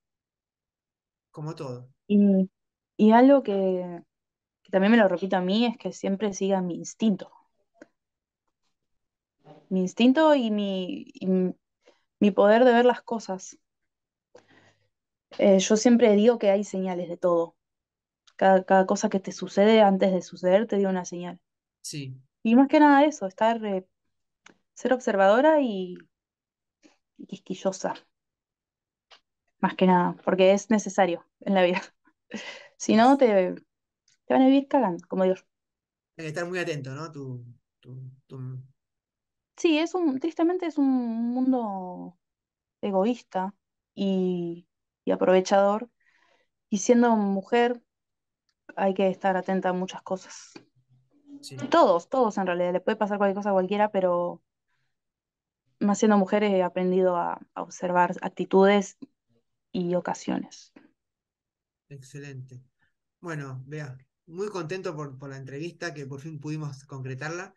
[SPEAKER 1] como todo.
[SPEAKER 2] Y, y algo que, que también me lo repito a mí es que siempre siga mi instinto. Mi instinto y mi, y mi poder de ver las cosas. Eh, yo siempre digo que hay señales de todo. Cada, cada cosa que te sucede antes de suceder te dio una señal.
[SPEAKER 1] Sí,
[SPEAKER 2] Y más que nada eso, estar, eh, ser observadora y, y quisquillosa, más que nada, porque es necesario en la vida. Si no, te, te van a vivir cagando, como digo yo.
[SPEAKER 1] hay que estar muy atento, ¿no? Tu, tu, tu-
[SPEAKER 2] Sí, es un, tristemente es un mundo egoísta y, y aprovechador. Y siendo mujer hay que estar atenta a muchas cosas.
[SPEAKER 1] sí,
[SPEAKER 2] Todos, todos en realidad, le puede pasar cualquier cosa a cualquiera, pero más siendo mujer he aprendido a, a observar actitudes y ocasiones.
[SPEAKER 1] excelente. Bueno, vea, muy contento por, por la entrevista, que por fin pudimos concretarla.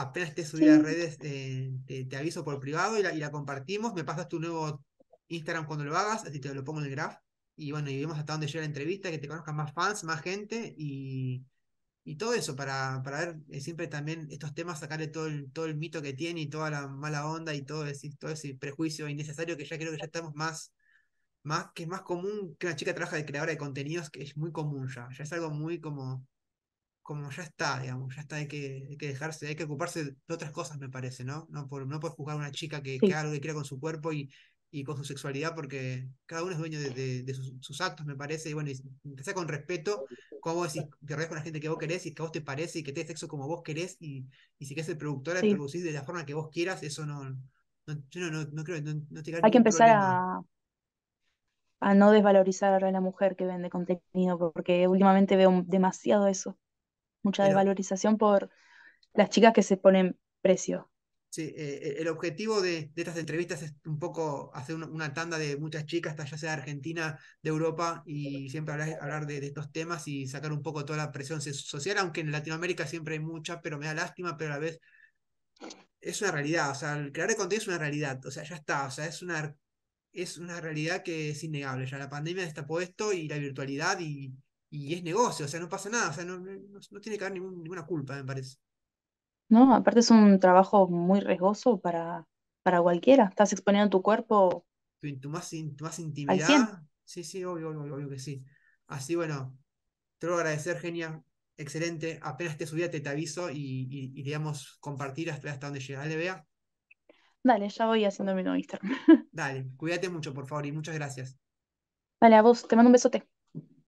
[SPEAKER 1] Apenas esté subida a
[SPEAKER 2] Sí,
[SPEAKER 1] redes, eh, te, te aviso por privado y la, y la compartimos. Me pasas tu nuevo Instagram cuando lo hagas, así te lo pongo en el graph. Y bueno, y vemos hasta dónde llega la entrevista, que te conozcan más fans, más gente y, y todo eso para, para ver eh, siempre también estos temas, sacarle todo el, todo el mito que tiene y toda la mala onda y todo ese, todo ese prejuicio innecesario que ya creo que ya estamos más más, que es más común que una chica trabaja de creadora de contenidos, que es muy común ya. Ya es algo muy como, como ya está, digamos, ya está, hay que, hay que dejarse, hay que ocuparse de otras cosas, me parece, ¿no? No por, no por juzgar a una chica que, haga lo que quiera con su cuerpo y, y con su sexualidad, porque cada uno es dueño de, de- de sus, sus actos, me parece, y bueno, empezar con respeto, como vos decís, te rodeas con la gente que vos querés y que a vos te parece y que te sexo como vos querés, y, y si querés ser productora,
[SPEAKER 2] sí.
[SPEAKER 1] producir de la forma que vos quieras, eso no, no- yo no, no, creo, no, no
[SPEAKER 2] Hay que empezar
[SPEAKER 1] problema.
[SPEAKER 2] a, a no desvalorizar a la mujer que vende contenido, porque últimamente veo demasiado eso, mucha
[SPEAKER 1] Pero
[SPEAKER 2] desvalorización por las chicas que se ponen precio.
[SPEAKER 1] Sí, eh, el objetivo de, de estas entrevistas es un poco hacer una, una tanda de muchas chicas, ya sea de Argentina, de Europa, y siempre hablar, hablar de, de estos temas y sacar un poco toda la presión so- social, aunque en Latinoamérica siempre hay mucha, pero me da lástima, pero a la vez es una realidad, o sea, el crear de contenido es una realidad, o sea, ya está, o sea, es una, es una realidad que es innegable, ya la pandemia destapó esto y la virtualidad y, y es negocio, o sea, no pasa nada, o sea, no, no, no tiene que haber ningún- ninguna culpa, me parece.
[SPEAKER 2] ¿no? Aparte es un trabajo muy riesgoso para, para cualquiera. Estás exponiendo tu cuerpo
[SPEAKER 1] tu, tu más, tu más
[SPEAKER 2] al 100.
[SPEAKER 1] intimidad. Sí, sí, obvio, obvio, obvio que sí. Así, bueno, te lo agradecer, Genia. Excelente. Apenas te subida, te, te aviso y, y, y digamos, compartir hasta, hasta donde llega. Dale, vea.
[SPEAKER 2] Dale, ya voy haciendo mi nuevo Instagram.
[SPEAKER 1] Dale, cuídate mucho, por favor, y muchas gracias.
[SPEAKER 2] Dale, a vos, te mando un besote.